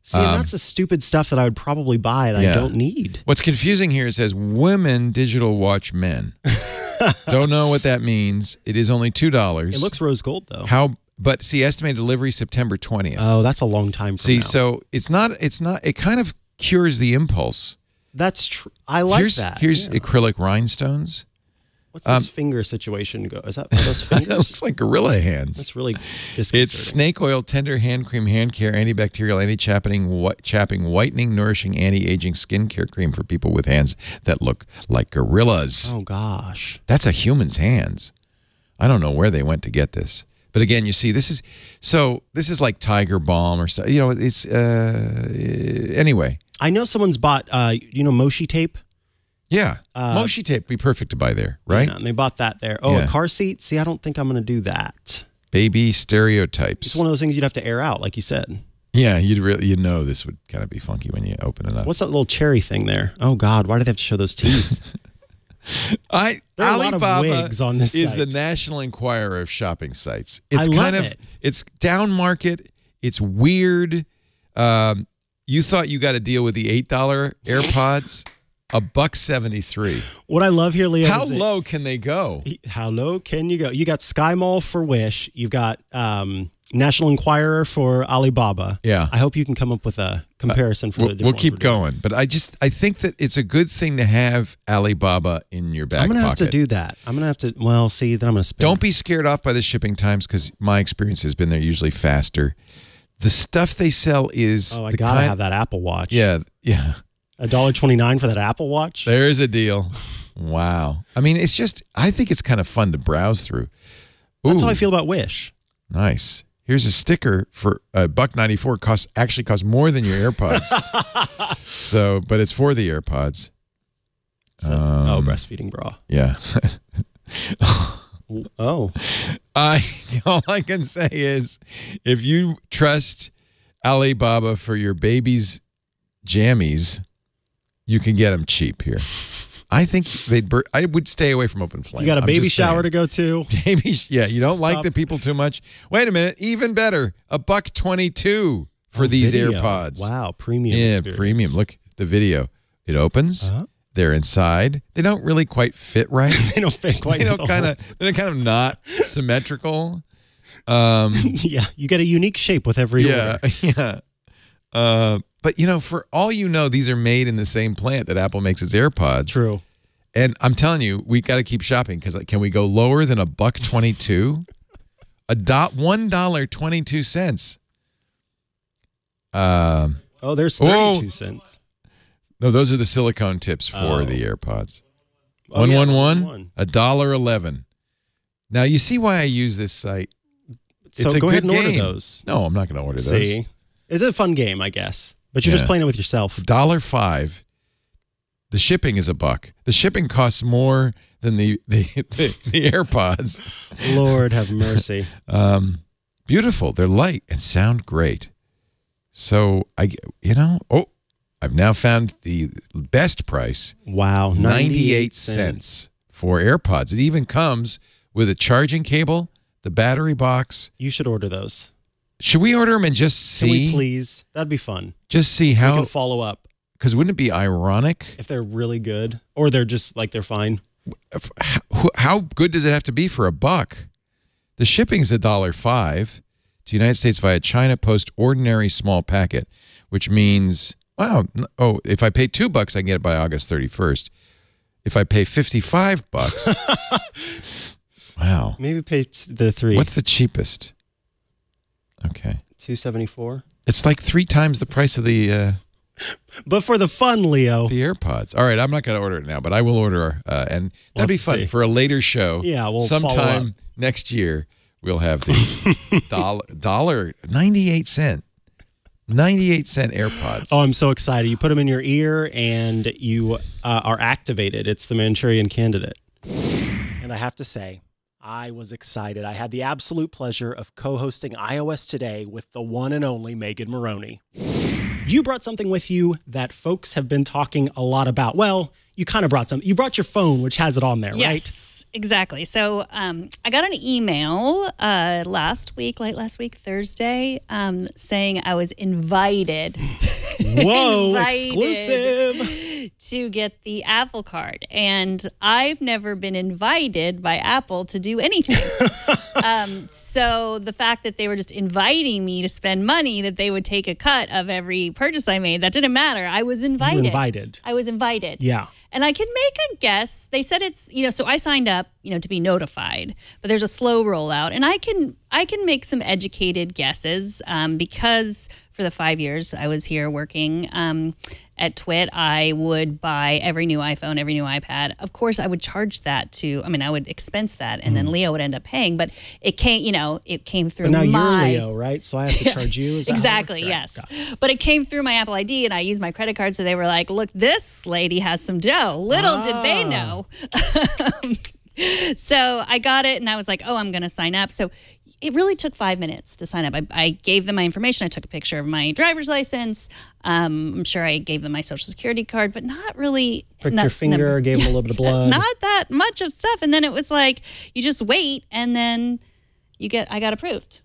See, um, that's the stupid stuff that I would probably buy and Yeah. I don't need. What's confusing here it says women digital watch men. don't know what that means. It is only two dollars. It looks rose gold though. how, but see, estimated delivery September 20th. Oh, that's a long time. From see, now. so it's not. It's not. It kind of cures the impulse. that's true. I like here's that. here's Yeah. acrylic rhinestones. What's this um, finger situation go? Is that those It looks like gorilla hands. That's really It's snake oil, tender hand cream, hand care, antibacterial, anti-chapping, chapping, whitening, nourishing, anti-aging skincare cream for people with hands that look like gorillas. Oh gosh. That's a human's hands. I don't know where they went to get this. But again, you see, this is so. This is like Tiger Balm or so. You know, it's uh. Anyway, I know someone's bought. Uh, you know Moshi tape, yeah, Uh, Moshi tape be perfect to buy there, right? Yeah, and they bought that there. Oh, Yeah. a car seat. See, I don't think I'm going to do that. Baby stereotypes. It's one of those things you'd have to air out, like you said. yeah, you'd really, you know, this would kind of be funky when you open it up. What's that little cherry thing there? Oh God, why do they have to show those teeth? I There are a lot of Alibaba wigs on this is site. the National Enquirer of shopping sites. It's I love kind of it. it's down market. It's weird. Um, you thought you got to deal with the eight dollar AirPods, a buck seventy three. what I love here, Leo. How low can they go? How low can you go? You got SkyMall for Wish. You've got um, National Enquirer for Alibaba. Yeah. I hope you can come up with a comparison for We'll, the we'll keep going, but I just I think that it's a good thing to have Alibaba in your back I'm gonna pocket. have to do that. I'm gonna have to. Well, see, then I'm gonna spend. Don't be scared off by the shipping times because my experience has been they're usually faster. The stuff they sell is Oh, I gotta kind- have that Apple Watch. Yeah, yeah. A dollar twenty nine for that Apple Watch. There's a deal. Wow. I mean, it's just I think it's kind of fun to browse through. That's how I feel about Wish. Nice. Here's a sticker for a buck ninety four. Costs actually costs more than your AirPods. so, but it's for the AirPods. So- Um, oh, breastfeeding bra. Yeah. Oh, I all I can say is, if you trust Alibaba for your baby's jammies, you can get them cheap here. I think they'd. Bur- I would stay away from open flame. you got a I'm baby shower saying. to go to. Baby, yeah, you don't like the people too much. Wait a minute, even better, a buck twenty-two for Oh, these video. AirPods. Wow, premium. yeah, experience. premium. Look the video. It opens. Uh-huh. They're inside. They don't really quite fit right. they don't fit quite. They don't kind of. They're kind of not symmetrical. Um, yeah, you get a unique shape with every yeah, order. yeah. Uh, but you know, for all you know, these are made in the same plant that Apple makes its AirPods. True. And I'm telling you, we got to keep shopping because like, can we go lower than a buck twenty two? a dot one dollar twenty two cents. Um, Oh, there's Whoa. 32 cents. no, those are the silicone tips for Oh. the AirPods. Oh, One yeah, one one, one, one. a dollar eleven. Now you see why I use this site. So It's a go ahead and good order those. No, I'm not going to order those. See, it's a fun game, I guess, but you're Yeah. just playing it with yourself. dollar five. The shipping is a buck. The shipping costs more than the the, the, the AirPods. Lord have mercy. Um, beautiful. They're light and sound great. So I, you know, oh, I've now found the best price, Wow, 98 cents for AirPods. It even comes with a charging cable, the battery box. You should order those. Should we order them and just Can we see? please? That'd be fun. Just see how. we can follow up Because wouldn't it be ironic? if they're really good, or they're just like they're fine. How, how good does it have to be for a buck? The shipping's a dollar five to United States via China Post ordinary small packet, which means wow. Oh, if I pay two bucks, I can get it by August thirty first. If I pay fifty five bucks, wow. Maybe pay the three. What's the cheapest? Okay, two seventy four? it's like three times the price of the uh, But for the fun, Leo. the AirPods. All right, I'm not going to order it now, but I will order, uh, and that'd be have to fun see. for a later show. Yeah, we'll follow sometime up. next year we'll have the dollar dollar ninety eight cent, ninety eight cent AirPods. Oh, I'm so excited! You put them in your ear, and you uh, are activated. It's the Manchurian Candidate. And I have to say, I was excited. I had the absolute pleasure of co-hosting iOS Today with the one and only Megan Morrone. You brought something with you that folks have been talking a lot about. Well, you kind of brought some. You brought your phone, which has it on there, right? Yes, exactly. So um, I got an email uh, last week, late last week, Thursday, um, saying I was invited. Whoa, Invited. exclusive. To get the Apple card. And I've never been invited by Apple to do anything. um, so the fact that they were just inviting me to spend money, that they would take a cut of every purchase I made, that didn't matter. I was invited. invited. I was invited. Yeah. And I can make a guess. They said it's, you know, so I signed up, you know, to be notified, but there's a slow rollout and I can I can make some educated guesses um, because for the five years I was here working um, at TWiT, I would buy every new iPhone, every new iPad. Of course, I would charge that to, I mean, I would expense that and then Leo would end up paying, but it came, you know, it came through But now my you're Leo, right? So I have to charge you. Is that how it exactly works? Right. yes but it came through my apple id and i used my credit card so they were like look this lady has some dough little did they Ah. know so i got it and i was like oh i'm going to sign up so it really took five minutes to sign up. I, I gave them my information. I took a picture of my driver's license. Um, i'm sure i gave them my social security card but not really Pricked not- your finger, gave them a little bit of blood. not that much of stuff. And then it was like you just wait and then you get i got approved.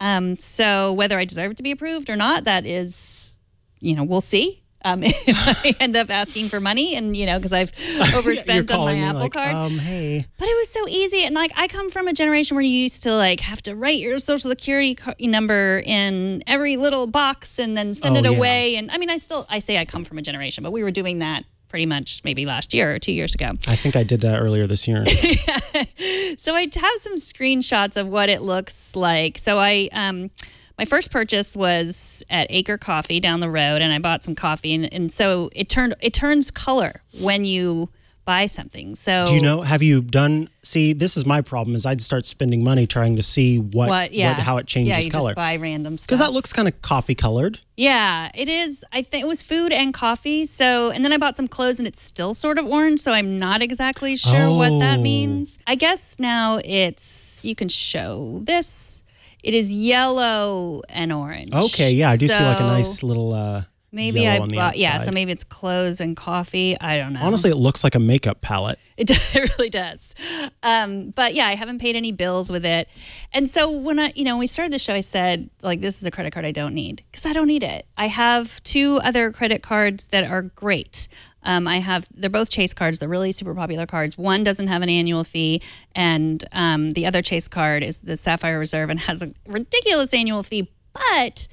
Um, so whether i deserve to be approved or not that is you know we'll see um, if i end up asking for money and you know because i've overspent on my apple like, card Um, hey, but it was so easy and like i come from a generation where you used to like have to write your social security number in every little box and then send Oh, it yeah. away and i mean i still i say i come from a generation but we were doing that pretty much maybe last year or two years ago I think I did that earlier this year. so I have some screenshots of what it looks like. So I um my first purchase was at Acre Coffee down the road and I bought some coffee and, and so it turned it turns color when you buy something. So Do you know? Have you done? See, this is my problem. Is I'd start spending money trying to see what, what yeah how it changes yeah, you color just buy random stuff. because that looks kind of coffee colored. Yeah, it is. I think it was food and coffee. So, and then I bought some clothes and it's still sort of orange. So I'm not exactly sure what that Oh. means. I guess now it's, you can show this. It is yellow and orange. Okay, yeah, I do see like a nice little. uh Maybe I bought, yeah, so maybe it's clothes and coffee. I don't know. Honestly, it looks like a makeup palette. It, does, it really does. Um, but yeah, I haven't paid any bills with it. And so when I, you know, when we started the show, I said, like, this is a credit card I don't need because I don't need it. I have two other credit cards that are great. Um, I have, they're both Chase cards. They're really super popular cards. One doesn't have an annual fee, and um, the other Chase card is the Sapphire Reserve and has a ridiculous annual fee, but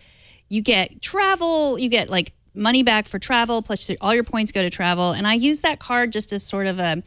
you get travel, you get like money back for travel, plus all your points go to travel. And I use that card just as sort of a,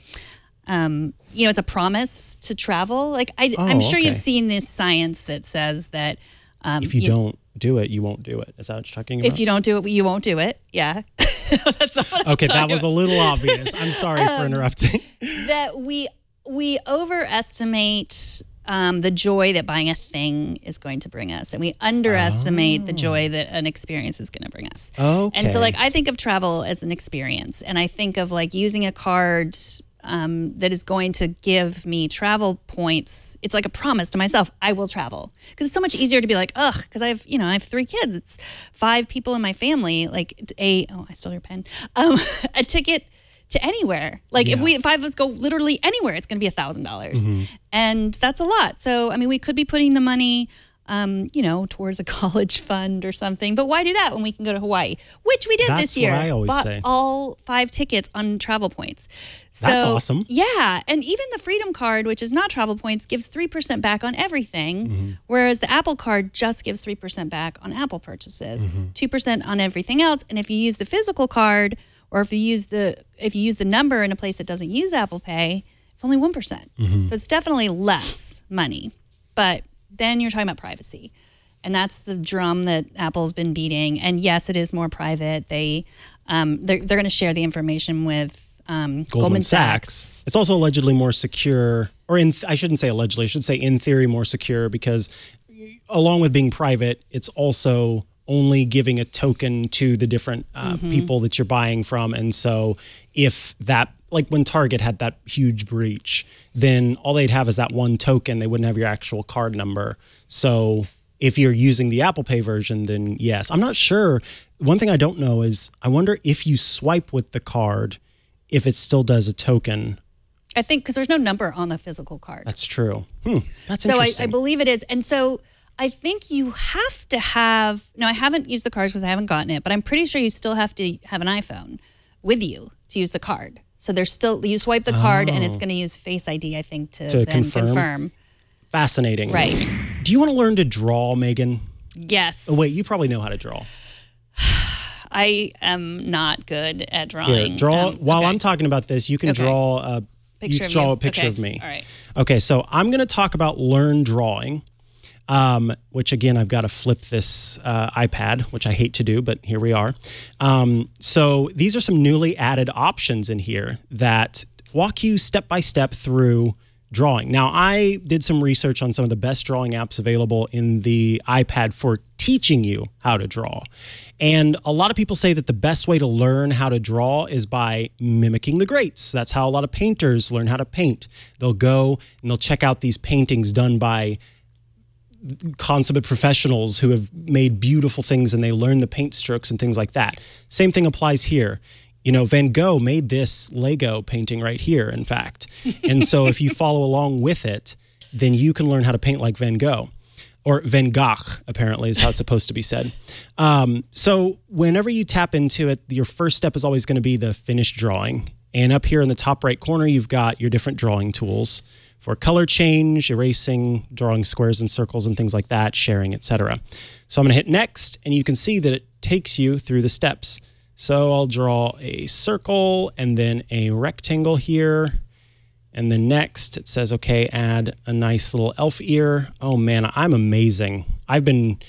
um, you know, it's a promise to travel. Like I, Oh, I'm sure okay. you've seen this science that says that um, If you don't do it, you won't do it. Is that what you're talking about? if you don't do it, you won't do it. Yeah, that's not what okay, that was a little obvious. I'm sorry Um, for interrupting. that we we overestimate um, the joy that buying a thing is going to bring us, and we underestimate the joy that an experience is going to bring us. Okay. And so, like, I think of travel as an experience, and I think of like using a card um, that is going to give me travel points. It's like a promise to myself: I will travel because it's so much easier to be like, ugh, because I have you know I have three kids. It's five people in my family. Like a oh, I stole your pen. Um, a ticket to anywhere. Like if we five of us go literally anywhere, it's going to be a thousand dollars, and that's a lot. So I mean, we could be putting the money, um, you know, towards a college fund or something. But why do that when we can go to Hawaii, which we did That's this what year? I always Bought say. all five tickets on travel points. So, That's awesome. Yeah, and even the Freedom Card, which is not travel points, gives three percent back on everything, Mm-hmm. whereas the Apple Card just gives three percent back on Apple purchases, Mm-hmm. 2 percent on everything else. And if you use the physical card, or if you use the if you use the number in a place that doesn't use Apple Pay, it's only one So it's definitely less money. But then you're talking about privacy. And that's the drum that Apple's been beating. And yes, it is more private. They um, they're, they're going to share the information with um, Goldman, Sachs. It's also allegedly more secure, or in I shouldn't say allegedly, I should say in theory more secure because along with being private, it's also only giving a token to the different uh, Mm-hmm. people that you're buying from. And so if that, like when Target had that huge breach, then all they'd have is that one token. They wouldn't have your actual card number. So if you're using the Apple Pay version, then yes. I'm not sure. One thing I don't know is I wonder if you swipe with the card, if it still does a token. I think because there's no number on the physical card. That's true. Hmm, that's interesting. so I. I believe it is. And so I think you have to have. No, I haven't used the cards because I haven't gotten it, but I'm pretty sure you still have to have an iPhone with you to use the card. So there's still you swipe the card and it's going to use Face ID, I think, to, Oh. To then confirm? confirm. Fascinating. Right. Do you want to learn to draw, Megan? Yes. Oh, wait, you probably know how to draw. I am not good at Here, drawing. draw. Um, while okay. I'm talking about this, you can Okay. draw a you Picture can of draw a picture Okay. of me. All right. Okay, so I'm going to talk about learn drawing, um, which again, I've got to flip this uh, iPad, which I hate to do, but here we are. Um, so these are some newly added options in here that walk you step by step through drawing. Now, I did some research on some of the best drawing apps available in the iPad for teaching you how to draw. And a lot of people say that the best way to learn how to draw is by mimicking the greats. That's how a lot of painters learn how to paint. They'll go and they'll check out these paintings done by consummate professionals who have made beautiful things and they learn the paint strokes and things like that. Same thing applies here. You know, Van Gogh made this Lego painting right here, in fact. And so if you follow along with it, then you can learn how to paint like Van Gogh. Or Van Gogh, apparently, is how it's supposed to be said. Um, so, whenever you tap into it, your first step is always going to be the finished drawing. And up here in the top right corner, you've got your different drawing tools for color change, erasing, drawing squares and circles and things like that, sharing, etc. So I'm going to hit next, and you can see that it takes you through the steps. So I'll draw a circle and then a rectangle here. And then next it says, okay, add a nice little elf ear. Oh man, I'm amazing. I've been,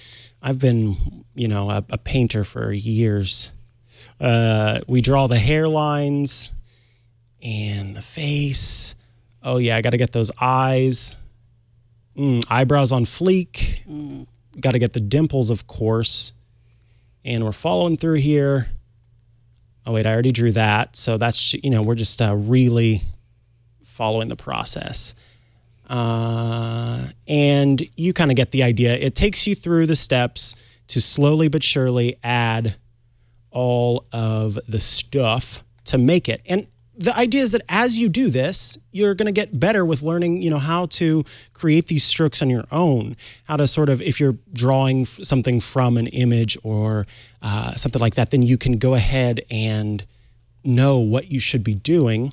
I've been, you know, a, a painter for years. Uh, we draw the hairlines and the face. Oh yeah, I got to get those eyes. Mm, eyebrows on fleek. Got to get the dimples, of course. And we're following through here. Oh wait, I already drew that. So that's you know we're just uh, really following the process. Uh, and you kind of get the idea. It takes you through the steps to slowly but surely add all of the stuff to make it. And the idea is that as you do this, you're going to get better with learning, you know, how to create these strokes on your own. How to sort of, if you're drawing something from an image or uh, something like that, then you can go ahead and know what you should be doing.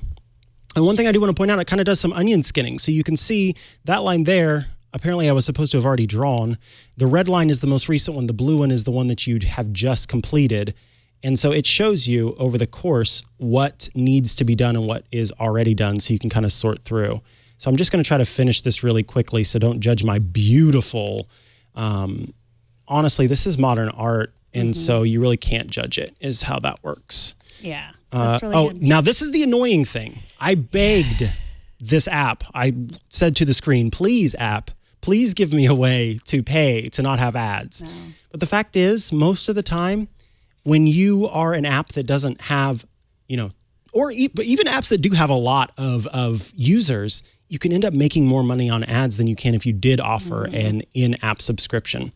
And one thing I do want to point out, it kind of does some onion skinning. So you can see that line there. Apparently, I was supposed to have already drawn. The red line is the most recent one. The blue one is the one that you'd have just completed. And so it shows you over the course what needs to be done and what is already done so you can kind of sort through. So I'm just going to try to finish this really quickly. So don't judge my beautiful. Um, honestly, this is modern art. And so you really can't judge it, is how that works. Yeah. Uh, That's really oh, good. now this is the annoying thing. I begged this app. I said to the screen, please, app, please give me a way to pay to not have ads. But the fact is, most of the time, when you are an app that doesn't have, you know, or e- but even apps that do have a lot of, of users, you can end up making more money on ads than you can if you did offer an in app subscription.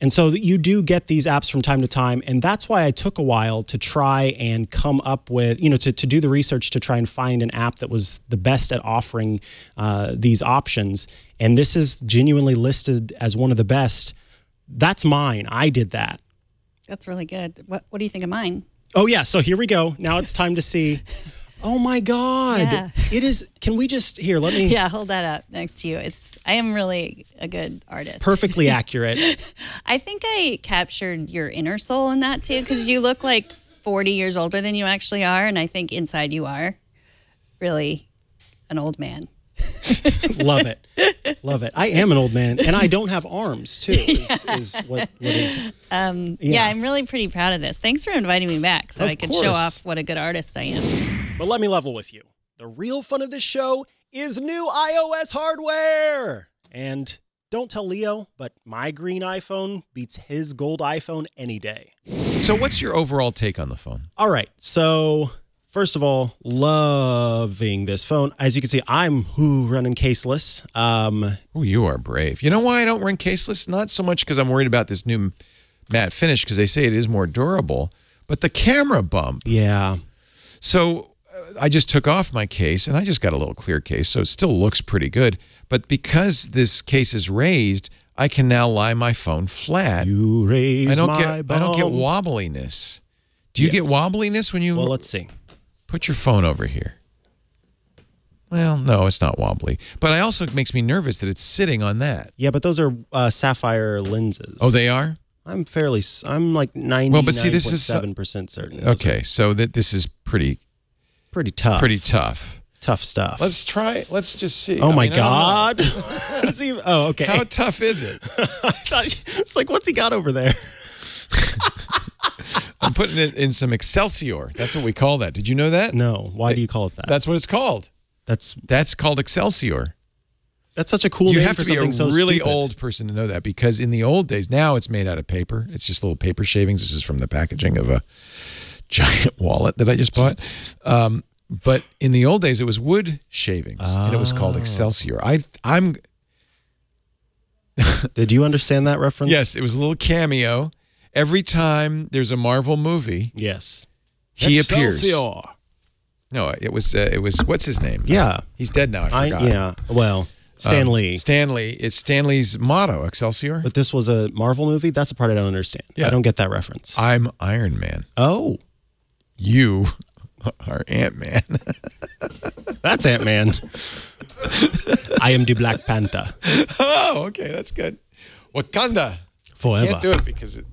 And so you do get these apps from time to time. And that's why I took a while to try and come up with, you know, to, to do the research to try and find an app that was the best at offering uh, these options. And this is genuinely listed as one of the best. That's mine. I did that. That's really good. What What do you think of mine? Oh yeah, so here we go. Now it's time to see. Oh my God! Yeah. It is. Can we just here? Let me. Yeah, hold that up next to you. It's. I am really a good artist. Perfectly accurate. I think I captured your inner soul in that too, because you look like 40 years older than you actually are, and I think inside you are really an old man. Love it. Love it. I am an old man, and I don't have arms too. Is, is what, what is? Um, yeah. I'm really pretty proud of this. Thanks for inviting me back so Of I could show off what a good artist I am. But let me level with you. The real fun of this show is new iOS hardware. And don't tell Leo, but my green iPhone beats his gold iPhone any day. So, what's your overall take on the phone? All right. So, first of all, loving this phone. As you can see, I'm who running caseless. Um, Oh, you are brave. You know why I don't run caseless? Not so much because I'm worried about this new matte finish, because they say it is more durable, but the camera bump. yeah. So uh, I just took off my case and I just got a little clear case, so it still looks pretty good. But because this case is raised, I can now lie my phone flat. You raise I don't my get I don't get wobbliness. Do you get Yes. wobbliness when you Well, let's see. Put your phone over here? Well, no, it's not wobbly. But I also it makes me nervous that it's sitting on that. Yeah, but those are uh, sapphire lenses. Oh, they are? I'm fairly. I'm like ninety. Well, but see, this is seven percent certain. Those are Okay, so that this is pretty pretty tough. pretty tough. tough stuff. Let's try. Let's just see. oh I my mean, I don't know. God! Let's see. Oh, okay. How tough is it? I thought it's like, what's he got over there? I'm putting it in some Excelsior. That's what we call that. Did you know that? No. Why do you call it that? That's what it's called. That's That's called Excelsior. that's such a cool you have to be a so really stupid. old person to know that because in the old days, now it's made out of paper. It's just little paper shavings. This is from the packaging of a giant wallet that I just bought. Um, but in the old days, it was wood shavings, and it was Oh. called Excelsior. I, I'm Did you understand that reference? yes, it was a little cameo. Every time there's a Marvel movie, Yes. he appears. Excelsior. No, it was uh, it was what's his name? Yeah. he's dead now. I I, yeah. Well, Stan Um, Lee. Stan Lee. It's Stan Lee's motto, Excelsior. But this was a Marvel movie. That's the part I don't understand. Yeah. I don't get that reference. I'm Iron Man. oh, You are Ant Man. that's Ant Man. I am the Black Panther oh, okay, that's good. Wakanda. forever. Can't do it because it,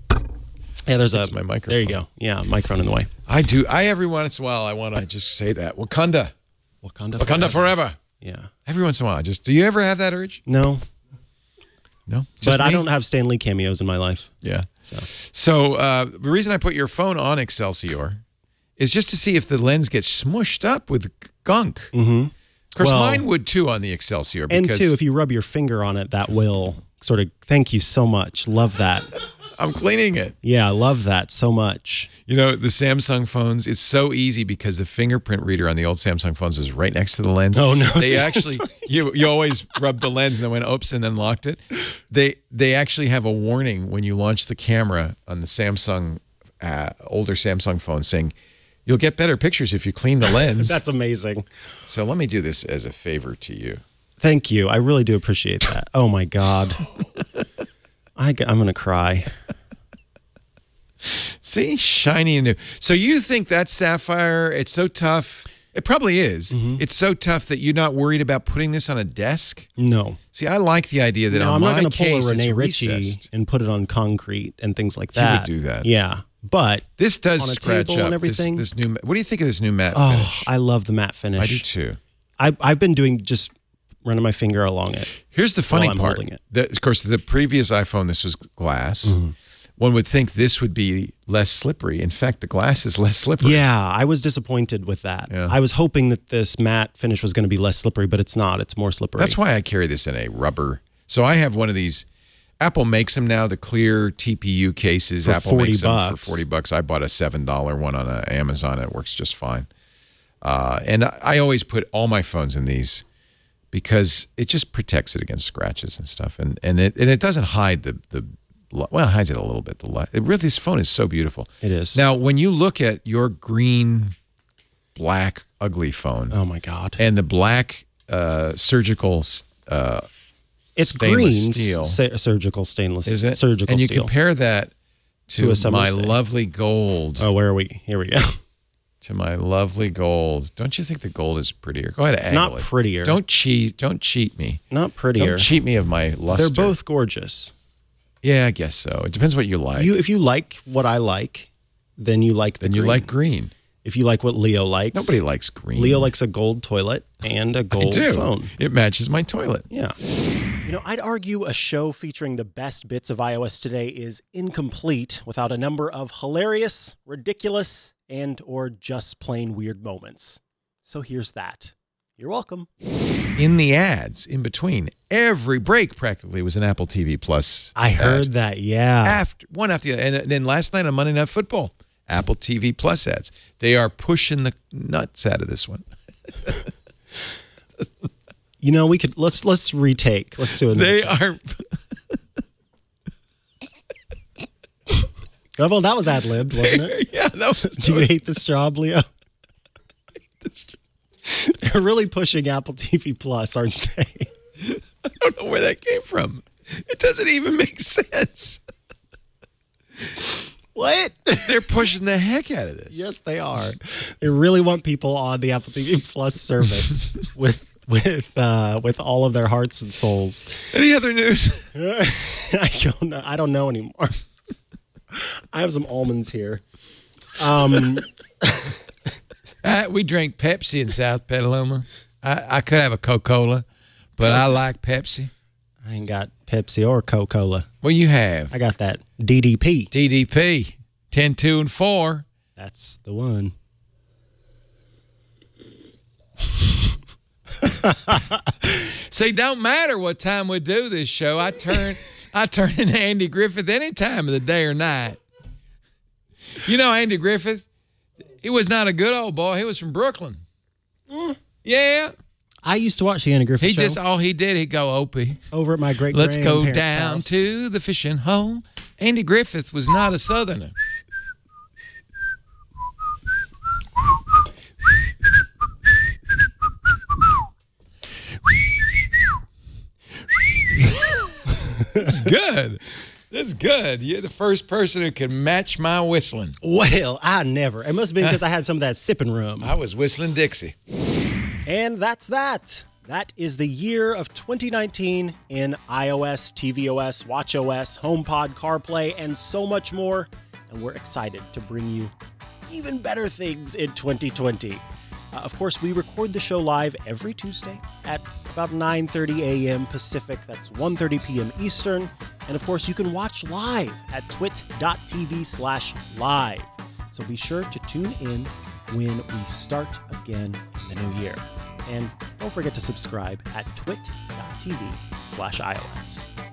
Yeah, there's That's a my microphone. There you go. Yeah, microphone in the way. I do. I every once in a while I want to just say that Wakanda. Wakanda. Wakanda forever. Yeah. Every once in a while, I just do you ever have that urge? No, No, but I don't have Stan Lee cameos in my life. Yeah. So So uh, the reason I put your phone on Excelsior is just to see if the lens gets smushed up with gunk. Mm-hmm. Of course, Well- mine would too on the Excelsior. and Because if you rub your finger on it, that will sort of. Thank you so much. Love that. I'm cleaning it. Yeah, I love that so much. You know, the Samsung phones, it's so easy because the fingerprint reader on the old Samsung phones is right next to the lens. Oh, no. They actually you you always rub the lens and then went oops and then locked it. They they actually have a warning when you launch the camera on the Samsung uh, older Samsung phone saying you'll get better pictures if you clean the lens. That's amazing. so let me do this as a favor to you. Thank you. I really do appreciate that. Oh my God. I, am going to cry. See, shiny and new. So you think that sapphire? It's so tough. It probably is. Mm-hmm. It's so tough that you're not worried about putting this on a desk. No. See, I like the idea that No, I'm not going to pull a Rene Ritchie and put it on concrete and things like that. You would do that. Yeah. but This does On a scratch table up and this- everything. This, new. What do you think of this new matte oh, finish? I love the matte finish. I do too. I, I've been doing just running my finger along it. Here's the funny part. holding it. The- of course, the previous iPhone, this was glass. Mm-hmm. One would think this would be less slippery. In fact, the glass is less slippery. Yeah, I was disappointed with that. Yeah. I was hoping that this matte finish was going to be less slippery, but it's not. It's more slippery. That's why I carry this in a rubber. So I have one of these. Apple makes them now, the clear TPU cases. For Apple 40 makes them bucks. for 40 bucks. I bought a $7 one on Amazon. It works just fine. Uh, and I always put all my phones in these because it just protects it against scratches and stuff. And and it and it doesn't hide the the well, it hides it a little bit. The light. It really, this phone is so beautiful. It is. Now, when you look at your green, black, ugly phone Oh my god. and the black uh, surgical uh, It's stainless green steel. surgical stainless is it surgical and you steel. compare that To to, my lovely gold oh, where are we? Here we go. to my lovely gold don't you think the gold is prettier go ahead and angle Not it. prettier. don't cheat don't cheat me Not prettier. don't cheat me of my luster They're both gorgeous. yeah i guess so it depends what you like You, if you like what I like, then you like the then you green. like green If you like what Leo likes, nobody likes green Leo likes a gold toilet and a gold phone. it matches my toilet Yeah. You know, I'd argue a show featuring the best bits of iOS today is incomplete without a number of hilarious, ridiculous, and or just plain weird moments. So here's that. You're welcome. in the ads in between every break practically was an apple tv plus I ad. heard that. Yeah. after one after the other. And then last night on Monday Night Football, Apple TV Plus ads. They are pushing the nuts out of this one. You know, we could let's let's retake. Let's do it. They are. Oh, well, that was ad libbed, wasn't it? Yeah, that was. Do you hate this job, Leo? They're really pushing Apple TV Plus, aren't they? I don't know where that came from. It doesn't even make sense. What? They're pushing the heck out of this. Yes, they are. They really want people on the Apple TV Plus service with with uh, with all of their hearts and souls. Any other news? I don't know. I don't know anymore. I have some almonds here. Um, we drank Pepsi in South Petaluma. I, I could have a Coca Cola, but I like Pepsi. I ain't got Pepsi or Coca Cola. What you have? I got that DDP. DDP, 10, 2, and 4. That's the one. See, don't matter what time we do this show. I turn I turn into Andy Griffith any time of the day or night. You know Andy Griffith? He was not a good old boy. He was from Brooklyn. Mm. Yeah. I used to watch the Andy Griffith He show just all he did, he'd go Opie. over at my great. Let's go down house. to the fishing hole. Andy Griffith was not a southerner. That's good. That's good. You're the first person who can match my whistling. Well, I never. It must have been because I had some of that sipping rum. I was whistling Dixie. And that's that. That is the year of 2019 in iOS, tvOS, watchOS, HomePod, CarPlay, and so much more. And we're excited to bring you even better things in 2020. Uh, of course, we record the show live every Tuesday at about 9:30 a.m. Pacific. That's 1:30 p.m. Eastern. And of course, you can watch live at twit.tv/live. So be sure to tune in when we start again in the new year. And don't forget to subscribe at twit.tv/ios.